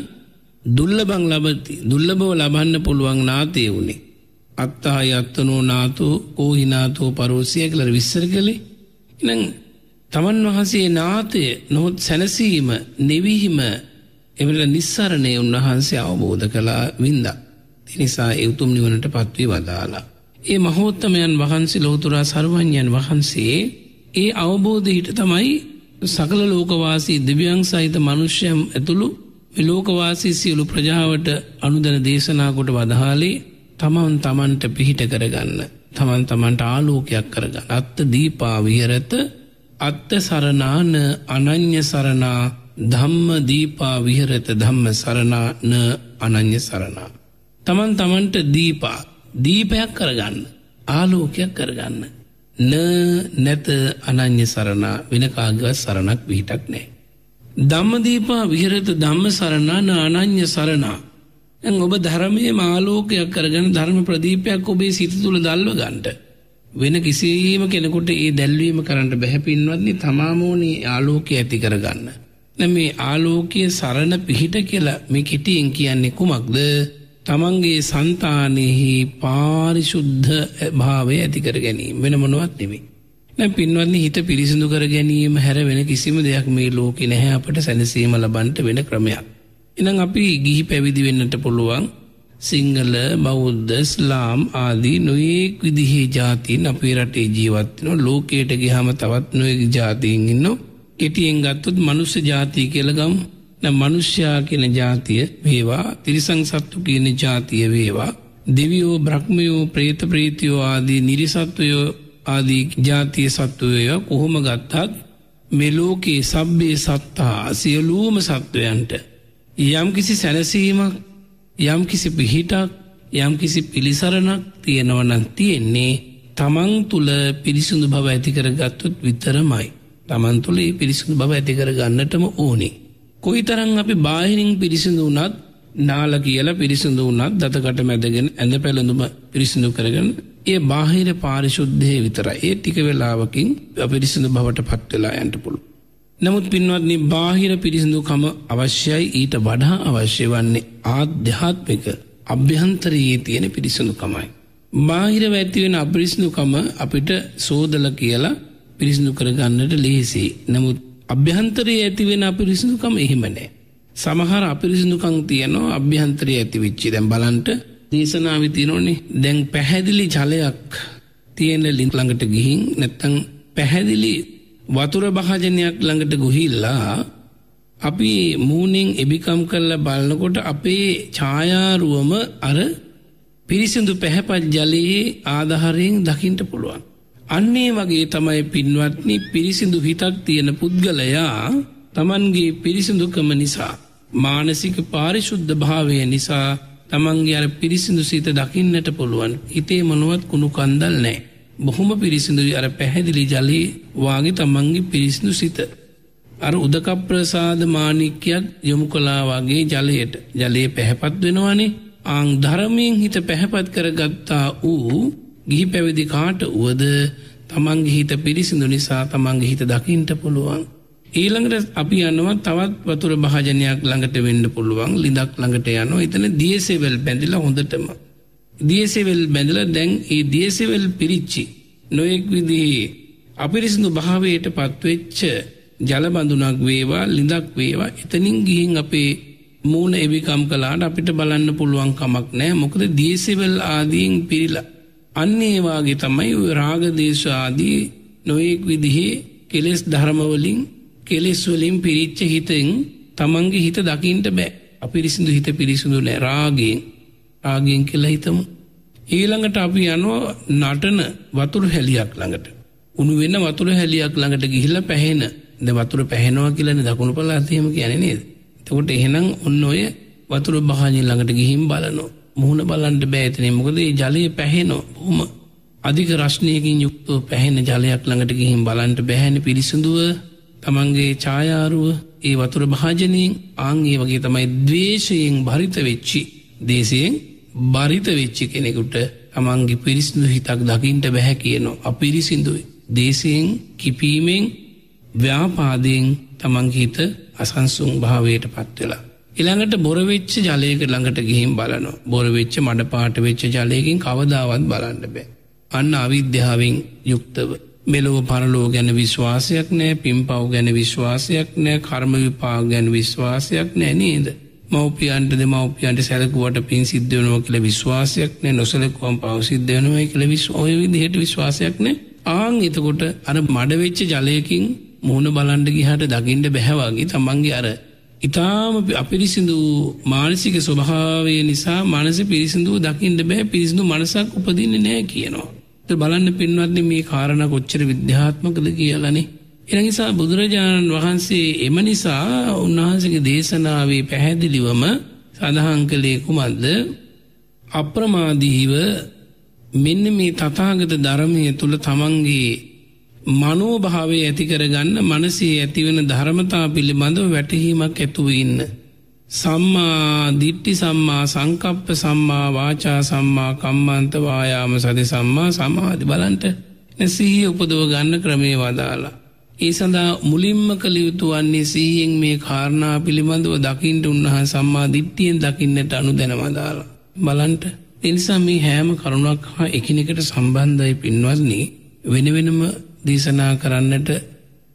දුල්ලබං ලබති දුල්ලබව ලබන්න පුළුවන් නාතය වුණේ. අත්තා යත්තනෝ නාතු කෝහිනාතෝ පරෝසිය කලර විස්සර කළේ එන තමන් වහන්සේ නාතය නොහොත් සැනසීම නෙවීහිම එමට නිස්සරණය උන්වහන්සේ අවබෝධ කලා වින්ද. තිනිසා එවතුම් නිවනට පත්වී වදාලා. ඒ මහෝත්තමයන් වහන්සේ ලෝතුරා සර්වඥයන් වහන්සේ ඒ අවබෝධහිට තමයි සකල ලෝකවාසී දෙවියන් සහිත මනුෂ්‍යයම් ඇතුළු ලෝකවාසී සියලු ප්‍රජාවට අනුදන දේශනාකොට වදහාලේ තමන් තමන්ට පිහිට කරගන්න තමන් තමන්ට ආලෝකයක් කරගන්න අත්ත දීපා විහරත අත්ත සරනාන අනං්‍ය සරනා ධම්ම දීපා විහරත ධම්ම සරනාන අනං්‍ය සරනා. තමන් තමන්ට දීපා දීපයක් කරගන්න ආලෝකයක් කරගන්න. න නැත අනං්‍ය සරණා වෙනකාගවත් සරණක් විහිටක් නෑ. ධම්මදීපා විහරත ධම්ම සරණා න අනං්‍ය සරණා ඔබ ධර්මය මාලෝකයක් කරගෙන ධර්ම ප්‍රදීපයක් ඔබේ සිත තුළ දල්ව ගන්ට. වෙන කිසිීම කෙනෙකුට ඒ දැල්වීම කරන්නට බැහැපින්වත්න්නේ තමාමෝනී ආලෝකය ඇති කරගන්න. මේ ආලෝකය සරණ පිහිට කියලා මේ කෙටියෙන් කියන්නේ කුමක්ද තමන්ගේ සන්තානයෙහි පාරිශුද්ධ භාවය ඇතිකර ගැනීම වෙන මොනවත් නෙමේ. පින්වත්න්නේ හිත පිරිසිදු කර ගැනීම හැර වෙන කිසිම දෙයක් මේ ලෝක නැහැ. අපට සැනසීම ලබන්ට වෙන ක්‍රමයක්. එනම් අපි ගිහි පැවිදි වෙන්නට පුළුවන් සිංහල බෞද්ධ ස්ලාම් ආදී නොයෙක් විදිහේ ජාතීන් අපේ රටේ ජීවත්වන ලෝකයට ගහම තවත් නොයෙක් ජාතීන් ඉන්න කෙටියෙන් ගත්තොත් මනුස්ස ජාතිය කියලගම් මනුෂ්‍යයා කියන ජාතිය වේවා තිරිසං සත්තු කියන ජාතිය වේවා දෙවියෝ බ්‍රහ්මයෝ ප්‍රේත ප්‍රීතියෝ ආදී නිරිසත්වයෝ ආදී ජාතිය සත්වය කොහොම ගත්තත් මෙලෝකයේ සබ්බේ සත්තා සියලූම සත්වයන්ට යම් කිසි සැනසීමක් යම් කිසි පිහිටක් යම් කිසි පිළිසරණක් තියෙනවනන් තියෙන්නේ තමන් තුළ පිරිසිදු බව ඇතිකර ගත්තුත් විතරමයි. තමන් තුළ ඒ පිරිසිදු බව ඇතිකර ගන්නටම ඕනේ. කොයි තරන් අපි බාහිරින් පිරිසිදු වනත් නාල කියලා පිරිසිදු වනත් දතකට මැදගෙන ඇඳ පැළඳුම පිරිසිදු කරගෙන ඒ බාහිර පාරිශුද්ධය විතර ඒ ටික වෙලාවකින් අපිරිසිදු බවට පත්වෙලා ඇන්ට පුළු. නමුත් පින්වත්නි බාහිර පිරිසිදුකම අවශ්‍යයි ඊට වඩා අවශ්‍ය වන්නේ ආධ්‍යාත්මික අභ්‍යන්තරයේ තියෙන පිරිසිදුකමයි. බාහිර ඇතිවෙන අපිරිසිදුකම අපිට සෝදල කියලා පිරිසිදු කරගන්නට ලේසි. නමුත් අභ්‍යන්තරයේ ඇතිවෙන අපිරිසිදුකම එහෙමනෑ. සමහර අපිරිසිදුකං තියනවා අභ්‍යන්තරය ඇති විච්චි දැම් බලන්ට දේශනාවි තිනෝනේ දැන් පැහැදිලි ජලයක් තියෙන ලින්ක් ළඟට ගිහින් නැත්තං පැහැදිලි වතුර භාජනයක් ළඟට ගොහිල්ලා අපි මූනෙන් එබිකම් කරලා බලනකොට අපේ ඡායාරුවම අර පිරිසිදු පැහැපත් ජලයේ ආධාරයෙන් දකිින්ට පුළුවන්. අන්නේ වගේ තමයි පින්වත්නි පිරිසිදු හිතක් තියෙන පුද්ගලයා තමන්ගේ පිරිසිදුකම නිසා මානසික පාරිශුද්ධ භාවය නිසා තමන්ගේ අර පිරිසිදු සිත දකින්නට පුළුවන් හිතේ මොනුවත් කුණු කන්දල් නෑ. බොහොම පිරිසිදුයි අර පැහැදිලි ජලී වාගේ තමන්ගේ පිරිසිදු සිත. අර උදකප්‍රසාද මානික්‍යයක් යොමු කලා වගේ ජලයට ජලයේ පැහැපත් වෙනවානේ ආං ධරමයෙන් හිත පැහැපත් කරගත්තා වූ ගිහි පැවිදි කාට වුවද තමන්ගේ හිත පිරිසිදු නිසා තමන්ගේ හිත දකිින්ට පුළුවන්. ඊළඟට අපි යනවා තවත් වතුර භාජනයක් ළඟට වෙන්න පුළුවන් ලිදක් ළඟට යනවා එතන දියසෙවල් බැඳිලා හොඳටම. දියසෙවල් බැඳල දැන් ඒ දියසෙවල් පිරිච්චි නොයෙක් විදිහේ අපිරිසිදු භාවයට පත්වෙච්ච ජලබඳුනක් වේවා ලිඳක් වේවා එතනින් ගිහින් අපේ මූුණ එවිකම් කලාට අපිට බලන්න පුළුවන් කමක් නෑ මොකද දියසෙවල් ආදීන් පිරිලා. අන්නේවාගේ තමයි රාගදේශ ආදී නොයෙක් විදිහේ කෙලෙස් ධර්මවලින් කෙලෙස්වලින් පිරිච්ච හිතෙන් තමන්ගේ හිත දකිින්ට බෑ අපිරිසිදු හිත පිරිසිදු නෑ රාගෙන් රාගෙන් කෙල්ල හිතමු. ඊළඟට අපි යනවා නටන වතුර හැලියක් ළඟට. උුණු වෙන්න වතුර හැලියක් ළඟට ගිහිල්ල පැහෙන ද වතුර පැහෙනවා කියලන දකුණු පලාතියම කියන නේද. තකොට එහෙනම් ඔන්න ඔය වතුර භාජය ළඟට ගිහිම් බලනො. මුහුණ බලන්ට බෑතනය මොකද ජලය පැහෙනො හොම අධික රශ්නයකින් යුක්තෝ පැහෙන ජලයක් ළඟට ගිහිම් බලන්ට බැහැන පිරිසිදුව තමන්ගේ ඡායාරුව ඒ වතුර භාජනයෙන් ආංගේ වගේ තමයි දවේශයෙන් භරිත වෙච්චි දේශයෙන් බරිත වෙච්චි කෙනෙකුට තමන්ගේ පිරිසිදු හිතක් දකිින්ට බැහැ කියනවා අපිරිසිදුයි දේශයෙන් කිපීමෙන් ව්‍යාපාදයෙන් තමන්ගහිත අසන්සුන් භාවයට පත්වෙලා. ඉළඟට බොරවෙච්ච ජලයක ළඟට ගිහිම් බලන බොරවෙච්ච මඩ පාට වෙච්ච ජලයකින් කවදාවත් බලන්න බෑ. අන්න අවිද්‍යාවෙන් යුක්තව මෙලොව පරලෝ ගැන විශ්වාසයක් නෑ පින් පව් ගැන විශ්වාසයක් නෑ කර්ම විපා ගැන විශ්වාසයක් නෑ නේද. මවපියන්ට මවපියන්ට සැලකුවට පින් සිද්ධයනව කියල විශ්වාසයක් නෑ නොසලකුවම් පව සිද්ධයනව කියල විශ් ඔය විදිහට විශ්වාසයක් නෑ ආං එතකොට අර මඩවෙච්ච ජලයකින් මුහුණ බලන්ඩ ගිහට දකිින්ට බැහැවාගේ තමන්ගේ අර ඉතාම අපිරිසිදු මානසික ස්වභාවය නිසා මනස පිරිසිදුව දකිින්ට බෑ පිරිසිදු මනසක් උපදින්න නෑ කියනවා. බලන්න පින්වත්න මේ කාරණ කොච්චර විද්‍යාත්මකද කියලනේ. එනනිසා බුදුරජාණන් වහන්සේ එම නිසා උන්වහන්සගේ දේශනාවේ පැහැදිලිවම සඳහන් කළේ කුමක්ද අප්‍රමාදීව මෙන්න මේ තතාගත ධර්මය තුළ තමන්ගේ මනෝභාවය ඇතිකරගන්න මනසේ ඇතිවෙන ධර්මතා පිළිබඳව වැටහීමක් ඇතුව ඉන්න. සම්මා දිට්ටි සම්මා සංකප්ප සම්මා වාචා සම්මා කම්මන්ත වායාම සති සම්මා සමාධි බලන්ට සිහිය උපදව ගන්න ක්‍රමේ වදාලා. ඒ සඳහා මුලින්ම කළ යුතු වන්නේ සීයෙන් මේ කාරණා පිළිබඳව දකිින්ට උන්වහන් සම්මා දිට්ටියෙන් දකින්නට අනු දැනවදාලා. බලන්ට එනිසා මේ හෑම කරුණක් හා එකිනෙකට සම්බන්ධයි පින්වන්නේ වෙන වෙනම දේශනා කරන්නට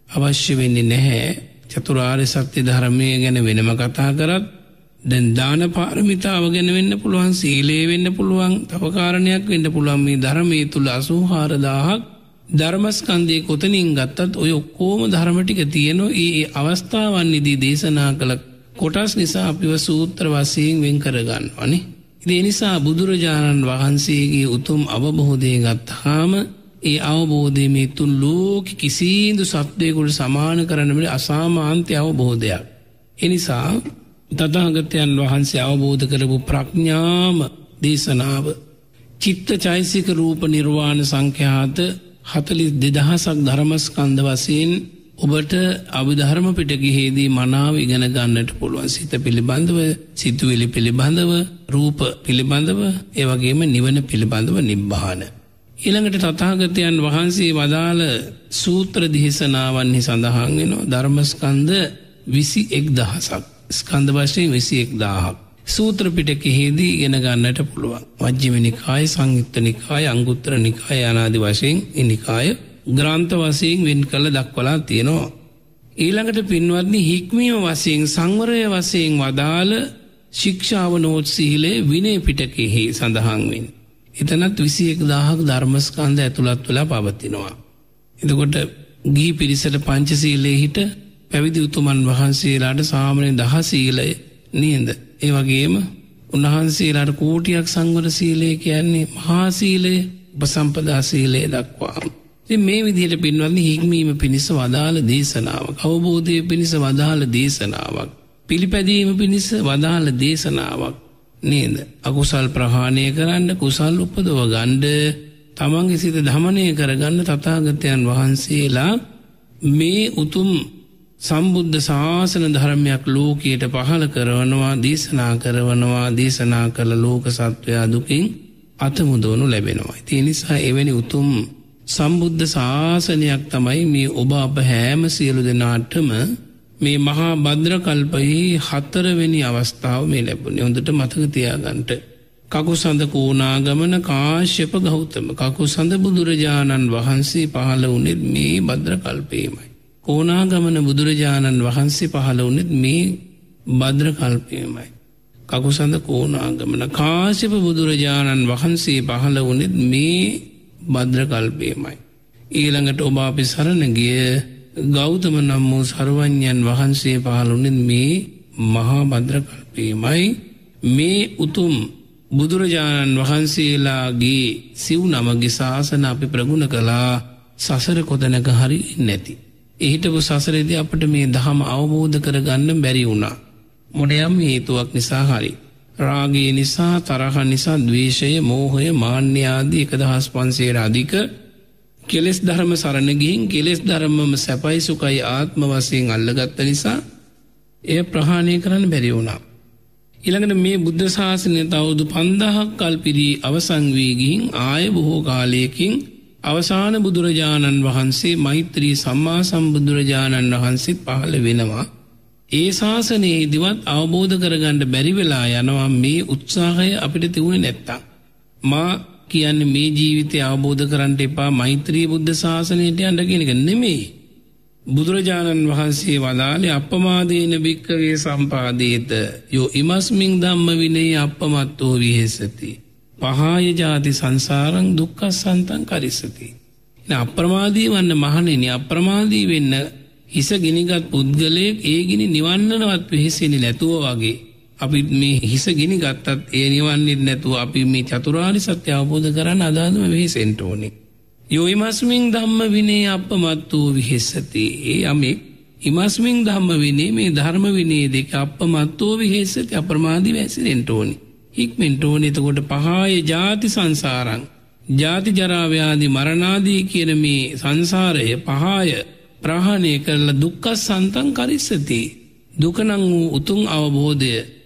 අවශ්‍ය වෙන්නේ නැහැ චතුරාර්ය සත්‍ය ධර්මය ගැන වෙනම කතා කරත් දැන් දාන පාරමිතාව ගැන වෙන්න පුළුවන් සීලේ වෙන්න පුළුවන් තව කාරණයක් වෙන්න පුළුවන්. මේ ධර්මයේ තුල 84000ක් ධර්මස්කන්ධයේ කොතනින් ගත්තත් ඔය ඔක්කොම ධර්ම ටික තියෙනවා ඒ අවස්ථාවන්නිදී දේශනා කළ කොටස් නිසා අපිව සූත්‍ර වශයෙන් වෙන් කරගන්නවානේ ඒ නිසා බුදුරජාණන් වහන්සේගේ උතුම් අවබෝධය ගත්තාම ඒ අවබෝධය මේ තුන් ලෝක කිසිදු සත්වයකුට සමාන කරන්නට අසාමාන්ත්‍ය අවබෝධයක්. එනිසා තථාගතයන් වහන්සේ අවබෝධ කරපු ප්‍රඥාම දේශනාව චිත්ත චෛසික රූප නිර්වාණ සංඛ්‍යාත හතලිස් දෙදහසක් ධර්මස්කන්ධ වසයෙන් ඔබට අවිධර්ම පිටගිහේදී මනාව ඉගෙන ගන්නට පුළුවන් සිත පිළිබඳව සිතුවෙලි පිළිබඳව රූප පිළිබඳව ඒවගේම නිවන පිළිබඳව නිබ්භාන. ඊළඟට තථාගතයන් වහන්සේ වදාළ සූත්‍ර දිහිසනාවන්හි සඳහන් වෙනවා ධර්මස්කන්ධ විසි එක් දහසක් ස්කන්ධ වශයෙන් විසි එක් දාහක්. සූත්‍ර පිටකෙහිදී ඉගෙන ගන්නට පුළුවන්. වජ්ජිම නිකාය සංයුත්ත නිකාය අංගුත්තර නිකාය අනාදි වශයෙන් නිකාය ග්‍රන්ථ වශයෙන් වෙන් කළ දක්වලා තියෙනවා. ඊළඟට පින්වත්නි හික්මීම වශයෙන් සංවරය වශයෙන් වදාළ ශික්ෂාව නෝට් සීලේ විනය පිටකෙහි සඳහන් වෙන්නේ. එතනත් විසි එක් දාහක් ධර්මස්කන්ධ ඇතුළත් වෙලා පවතිනවා. එතකොට ගී පිරිසට පංචසීලේ හිට පැවිදි උතුමන් වහන්සේලාට සාමනය දහසීලය නියද. ඒ වගේම උන්වහන්සේලාට කෝටියක් සංවර සීලය කියන්නේ මහාසීලය උපසම්පදාසීලය දක්වා. මේ විදිහට පින්වන්නේ හික්මීම පිණිස වදාළ දේශනාවක් අවබෝධය පිණිස වදාළ දේශනාවක්. පිළිපැදීම පිණිස වදාළ දේශනාවක්. නේද. අකුසල් ප්‍රහාණය කරන්න කුසල් උපදව ගණ්ඩ තමන්ගේ සිත දමනය කරගන්න තතාගතයන් වහන්සේලා මේ උතුම් සම්බුද්ධ ශාසන ධර්මයක් ලෝකයට පහළ කරවනවා දේශනා කරවනවා දේශනා කළ ලෝක සත්වයා දුකින් අතමුදවනු ලැබෙනවා. තිය නිසා එවැනි උතුම් සම්බුද්ධ ශාසනයක් තමයි මේ ඔබ අප හෑම සියලු දෙනාටම මේ මහා භද්‍රකල්පයෙහි හතරවෙනි අවස්ථාව මේ ලැබුණේ හොඳට මතක තියාගන්ට. කකු සඳ කෝනාගමන කාශ්‍යප ගෞතම කකු සඳ බුදුරජාණන් වහන්සේ පහළ වනෙත් මේ භද්‍රකල්පයමයි. කෝනාගමන බුදුරජාණන් වහන්සේ පහළ වනෙත් මේ භද්‍රකල්පයමයි. කකු සඳ කෝනාගමන කාශ්‍යප බුදුරජාණන් වහන්සේ පහළ වනෙත් මේ භද්‍රකල්පයමයි. ඊළඟට ඔබ අපි සරණගිය ගෞතම නම් වූ සරුවඥන් වහන්සේ පහළුනෙන් මේ මහා භද්‍රකල්පයමයි මේ උතුම් බුදුරජාණන් වහන්සේලාගේ සිව් නමගේ ශාසන අපි ප්‍රගුණ කළා සසර කොතනක හරි නැති. එහිටපු සසරෙද අපට මේ දහම අවබෝධ කරගන්න බැරි වුණා. මොඩයම් හේතුවක් නිසා හරි. රාගේ නිසා තරහ නිසා දවේශය මෝහය මාන්‍යයාදී එක දහස් පන්සේර අධික කෙලෙස් ධර්ම සරණගින් කෙලෙස් ධර්මම සැපයි සුකයි ආත්ම වසයෙන් අල්ලගත්ත නිසා එය ප්‍රහාණය කරන්න බැරි වුණා. ඉළඟට මේ බුද්ධ ශාසනය තවුදු පන්දහක් කල්පිරී අවසංවීගින් ආය බොහෝ කාලයකින් අවසාන බුදුරජාණන් වහන්සේ මෛත්‍රී සම්මා සම්බුදුරජාණන් වහන්සේත් පහළ වෙනවා. ඒ ශාසනයේ දිවත් අවබෝධ කරගන්නට බැරිවෙලා යනවා මේ උත්සාහය අපිට තිවුණ නැත්තා. මා කියන්න මේ ජීවිතය අවබෝධ කරන්නට එපා මෛත්‍රී බුද්ධ ශාසනයට අඩගෙනක නෙමෙයි. බුදුරජාණන් වහන්සේ වදාලේ අපමාදීන භික්කවේ සම්පාදීත යෝ ඉමස්මින් දම්ම විනේ අපමත්තෝ විහෙසති. පහාය ජාති සංසාරං දුක්කස් සන්තන් කරිස්සති. අප්‍රමාදී වන්න මහනෙන අප්‍රමාදී වෙන්න හිස ගිනිගත් පුද්ගලයෙක් ඒ ගිනි නිවන්නනවත් පිහිසෙනි නැතුව වගේ අපි මේ හිස ගිනි ගත්තත් ඒ නිවන්නෙත් නැතුව අපි මේ චතුරාරි සත්‍ය අවබෝධ කරන්න අදාදම වෙහෙසෙන්ට ඕනේ. යොයිමස්මින් ධම්ම විනේ අපමත් වූ විහෙස්සති ඒ අමෙක් ඉමස්මින් ධම්ම විනේ මේ ධර්ම විනේ දෙක අපමත් වූ විහෙස්සති අප්‍රමාදී වැසිරෙන්ට ඕනි. හික්මෙන්ට ඕනේ. එතකොට පහාය ජාති සංසාරං. ජාති ජරාව්‍යාදි මරණාදී කියන මේ සංසාරය පහාය ප්‍රහාණය කරලා දුක්කස් සන්තන් කරිස්සති. දුකනං වූ උතුම් අවබෝධය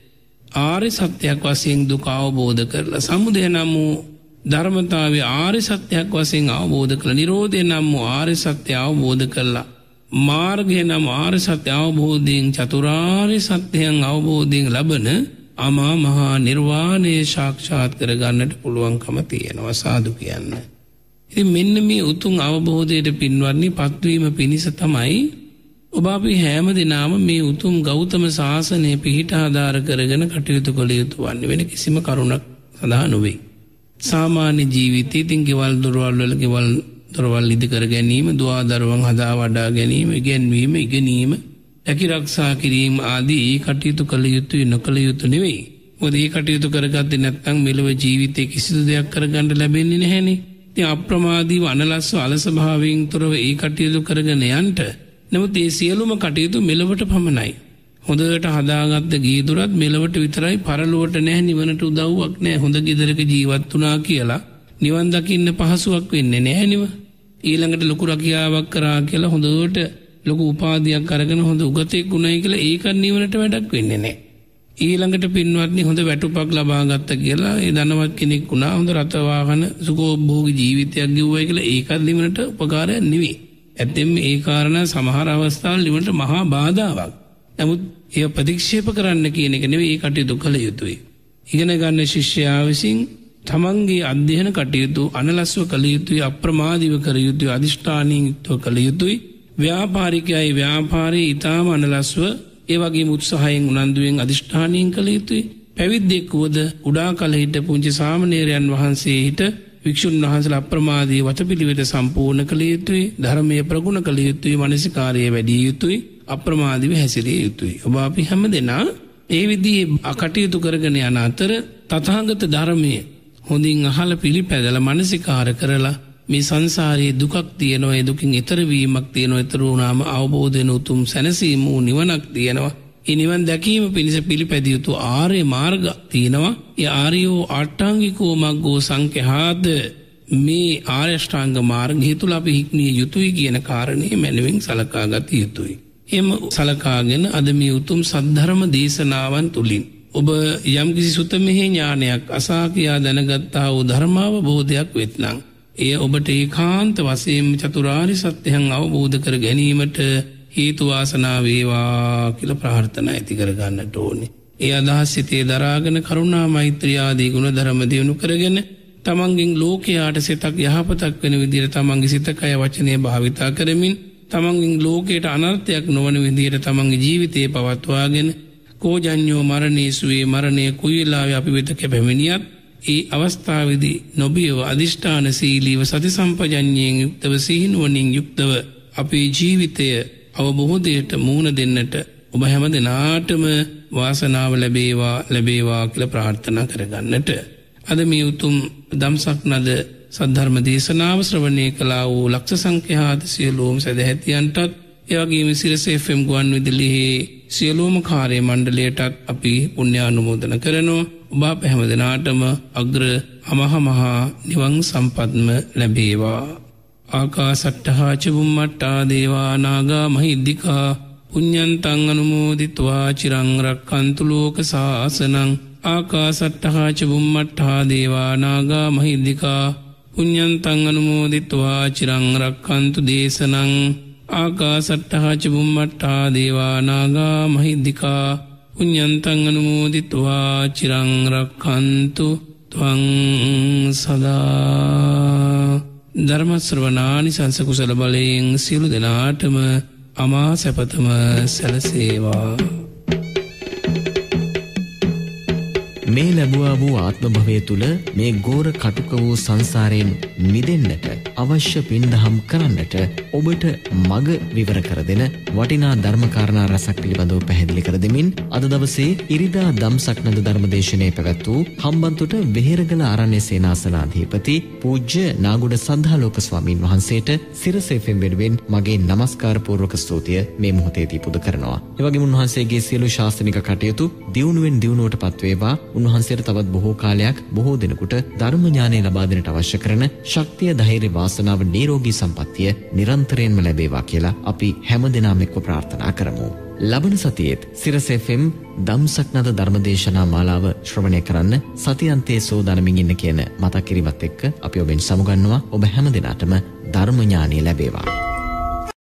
ආර්ය සත්‍යයක් වසයෙන් දුක අවබෝධ කරලා සමුදය නම් වූ ධර්මතාව ආර්ය සත්‍යයක් වසයෙන් අවබෝධ කළ නිරෝධය නම් වූ ආර්ය සත්‍ය අවබෝධ කරලා මාර්ගය නම් ආර්ය සත්‍ය අවබෝධයෙන් චතුරාර්ය සත්‍යයන් අවබෝධයෙන් ලබන අමා මහා නිර්වාණය ශාක්ෂාත් කරගන්නට පුළුවන්කම තියෙනවා සාදු කියන්න. ඉති මෙන්න මේ උතුන් අවබෝධයට පින්වන්නේ පත්වීම පිණිස තමයි ඔබ අපි හැම දෙනාම මේ උතුම් ගෞතම ශාසනය පිහිට ආධාර කරගෙන කටයුතු කළ යුතු වන්න වෙන කිසිම කරුණක් සඳහා නොවේ. සාමාන්‍ය ජීවිතය ඉතින් ගෙවල් දොරවල් වල ගෙවල් දොරවල් ඉදි කර ගැනීම දවාදරුවන් හදා වඩා ගැනීම ඉගැන්වීම ඉගෙනීම ඇකි රක්ෂා කිරීම ආදී ඒ කටයුතු කළ යුතුයි නොකළ යුතු නෙවෙයි. මොකද ඒ කටයුතු කරගත්තේ නැත්නම් මෙලොව ජීවිතේ කිසිදු දෙයක් කරගන්න ලැබෙන්නේ නැහැනේ. ඉතින් අප්‍රමාදීව අනලස්ව අලසභාවයෙන් තොරව ඒ කටයුතු කරගෙන යන්ට නමුත් ඒ සියලුම කටයුතු මෙලොවට පමණයි. හොඳට හදාගත්ත ගීදුරත් මෙලවට විතරයි පරලුවට නැහැ නිවනට උදව්වක් නෑ හොඳ ගෙදරක ජීවත් වනා කියලා නිවන් දකින්න පහසුවක් වෙන්නේ නැහැනිව. ඊළඟට ලොකු රකියාවක් කරා කියලා හොඳට ලොකු උපාධයක් කරගෙන හොඳ උගතෙක් ගුණයි කියලා ඒකත් නිවනට වැඩක් වෙන්නේ නෑ. ඊළඟට පින්වත්නි හොඳ වැටුපක් ලබාගත්ත කියලා ඒ ධනවත් කෙනෙක් වුණා හොඳ රතවාහන සුකෝභෝගී ජීවිතයක් ගෙව්වයි කියලා ඒකත් නිවනට උපකාරයක් නෙවෙයි. ඇත්තෙම ඒ කාරණා සමහර අවස්ථාවල නිවනට මහා බාධාවක්. නමුත් එය ප්‍රතික්ෂේප කරන්න කියන එක නෙවෙයි ඒ කටයුතු කළ යුතුයි. ඉගෙන ගන්න ශිෂ්‍යයා විසින් තමන්ගේ අධ්‍යයන කටයුතු අනලස්ව කළ යුතුයි අප්‍රමාදිව කර යුතුයි අධිෂ්ඨානීන් යුක්තව කළ යුතුයි ව්‍යාපාරිකයයි ව්‍යාපාරයේ ඊටාම අනලස්ව ඒ වගේ උත්සාහයෙන් උනන්දුවෙන් අධිෂ්ඨානීන් කළ යුතුයි පැවිද්දෙක් වුවද කුඩා කල හිට පුංචි සාමණේරයන් වහන්සේ හිට වික්ෂුන් වහන්සේලා අප්‍රමාදී වතපිළිවෙත සම්පූර්ණ කළ යුතුයි ධර්මයේ ප්‍රගුණ කළ යුතුයි මානසිකාර්යය වැඩි යුතුයි අප්‍රමාදීව හැසිරිය යුතුයි. ඔබ අපි හැම දෙනා ඒ විදිහේ අකටයුතු කරගෙන යන අතර තථාගත ධර්මයේ හොඳින් අහල පිළිපැදලා මානසිකාර කරලා මේ සංසාරයේ දුකක් තියෙනවා ඒ දුකින් ඈතර වීමක් තියෙනවා ඈතර වුණාම අවබෝධ වෙන උතුම් සැනසීම වූ නිවනක් තියෙනවා. ඒ නිවන් දැකීම පිණිස පිළිපැදිය යුතු ආර්ය මාර්ග තියෙනවා. ඒ ආර්යෝ ආට්ටාංගිකෝ මග්ගෝ සංඛ්‍යාත. මේ ආර්ය ශ්‍රාංග මාර්ගය තුල අපි හික්මිය යුතුයි කියන කාරණේ මැනවින් සලකා ගත යුතුයි. එම සලකාගෙන අද මේ උතුම් සද්ධර්ම දේශනාවන් තුලින් ඔබ යම්කිසි සුතමෙහි ඥානයක් අසා කියා දැනගත්තා වූ ධර්මාවබෝධයක් වෙත්නම් එය ඔබට ඒකාන්ත වශයෙන්ම චතුරාර්ය සත්‍යයන් අවබෝධ කර ගැනීමට හේතු වාසනා වේවා කියලා ප්‍රාර්ථනා ඇති කර ගන්නට ඕනේ. ඒ අදහස් සිතේ දරාගෙන කරුණා මෛත්‍රී ආදී ගුණ ධර්ම දිනු කරගෙන තමන්ගෙන් ලෝකයාට සිතක් යහපතක් වෙන විදිහට තමන්ගේ සිත කය වචනය භාවිතා කරමින් තමන්ගෙන් ලෝකයට අනර්ථයක් නොවන විදිහට තමන්ගේ ජීවිතේ පවත්වාගෙන කෝජඤ්ඤෝ මරණේසුවේ මරණය කුයිලාවේ අපි වෙත කැපෙමිනියත් ඒ අවස්ථාවේදී නොබියව අදිෂ්ඨාන සීලීව සති සම්පජඤ්ඤයෙන් යුක්තව සිහිනුවණින් යුක්තව අපේ ජීවිතය අවබෝධයට මූණ දෙන්නට ඔබ හැම දෙනාටම වාසනාව ලැබේවා ලැබේවා කියලා ප්‍රාර්ථනා කරගන්නට. අද මේ උතුම් දම්සක් නද සද්ධර්ම දේශනාව ශ්‍රවණය කළා වූ ලක්ෂ සංඛ්‍යාත සියලුම සදැහැතියන්ටත් එවැගේම සිරස FM ගුවන් විදුලියේ සියලුම කාර්ය මණ්ඩලයටත් අපි පුණ්‍යානුමෝදන කරනවා. ඔබ අප හැම දෙනාටම අග්‍ර අමහ මහා නිවන් සම්පත්ම ලැබේවා. ආකාසට්ටහාචබුම්මට්ටා දේවානාගා මහිද්දිකා පුඤ්ඥන්තං අනුමෝදිත්වා චිරංරක්කන්තු ලෝක සාසනං ආකාසට්ටහාචබුම්මට්ටා දේවානාගා මහිද්දිකා පුඤ්ඥන්තං අනුමෝදිත්වා චිරංරක්කන්තු දේශනං ආකාසට්ටහාචබුම්මට්ටා දේවානාගා මහිද්දිකා පුඤ්ඥන්තං අනුමෝදිත්වා චිරංරක්කන්තු තුවං සදා ධර්මශ්‍රවනානි සංස කුසල බලයෙන් සියලු දෙනාටම අමා සැපතම සැලසේවා. මේ ලැබුවා වූ ආත්ම භවය තුළ මේ ගෝර කටුක වූ සංසාරයෙන් මිදෙන්නට අවශ්‍ය පින්දහම් කරන්නට ඔබට මග විවර කර දෙන වටිනා ධර්මකාරණා රසක් පිළිබඳව පැහැදිලි කර දෙමින් අද දවසේ ඉරිදා දම්සක්නද ධර්මදේශනය පැවැත් වූ හම්බන්තොට වෙහෙරගල ආරණ්‍ය සේනාසනාධිපති පූජ්‍ය නාගුඩ සද්ධාලෝක ස්වාමීන් වහන්සේට සිරස FM වෙනුවෙන් මගේ নমස්කාර පූර්වක ස්තුතිය මේ මොහොතේදී පුද කරනවා. එවැගේම උන්වහන්සේගේ සියලු ශාසනික කටයුතු දියුණුවෙන් දියුණුවට පත්වේවා. උන්වහන්සේට තවත් බොහෝ කාලයක් බොහෝ දෙනෙකුට ධර්ම ඥානය ලබා දෙන්නට අවශ්‍ය කරන ශක්තිය ධෛර්ය වාසනාව නිරෝගී සම්පන්නිය නිරන්තරයෙන්ම ලැබේවා කියලා අපි හැමදෙනාම එක්ව ප්‍රාර්ථනා කරමු. ලබන සතියේත් සිරස FM දම්සක්නද ධර්මදේශනා මාලාව ශ්‍රවණය කරන්න සතියන්තයේ සෝදානමින් ඉන්න කියන මතක් කිරීමත් එක්ක අපි ඔබෙන් සමුගන්නවා ඔබ හැම දිනාටම ධර්ම ඥානය ලැබේවා.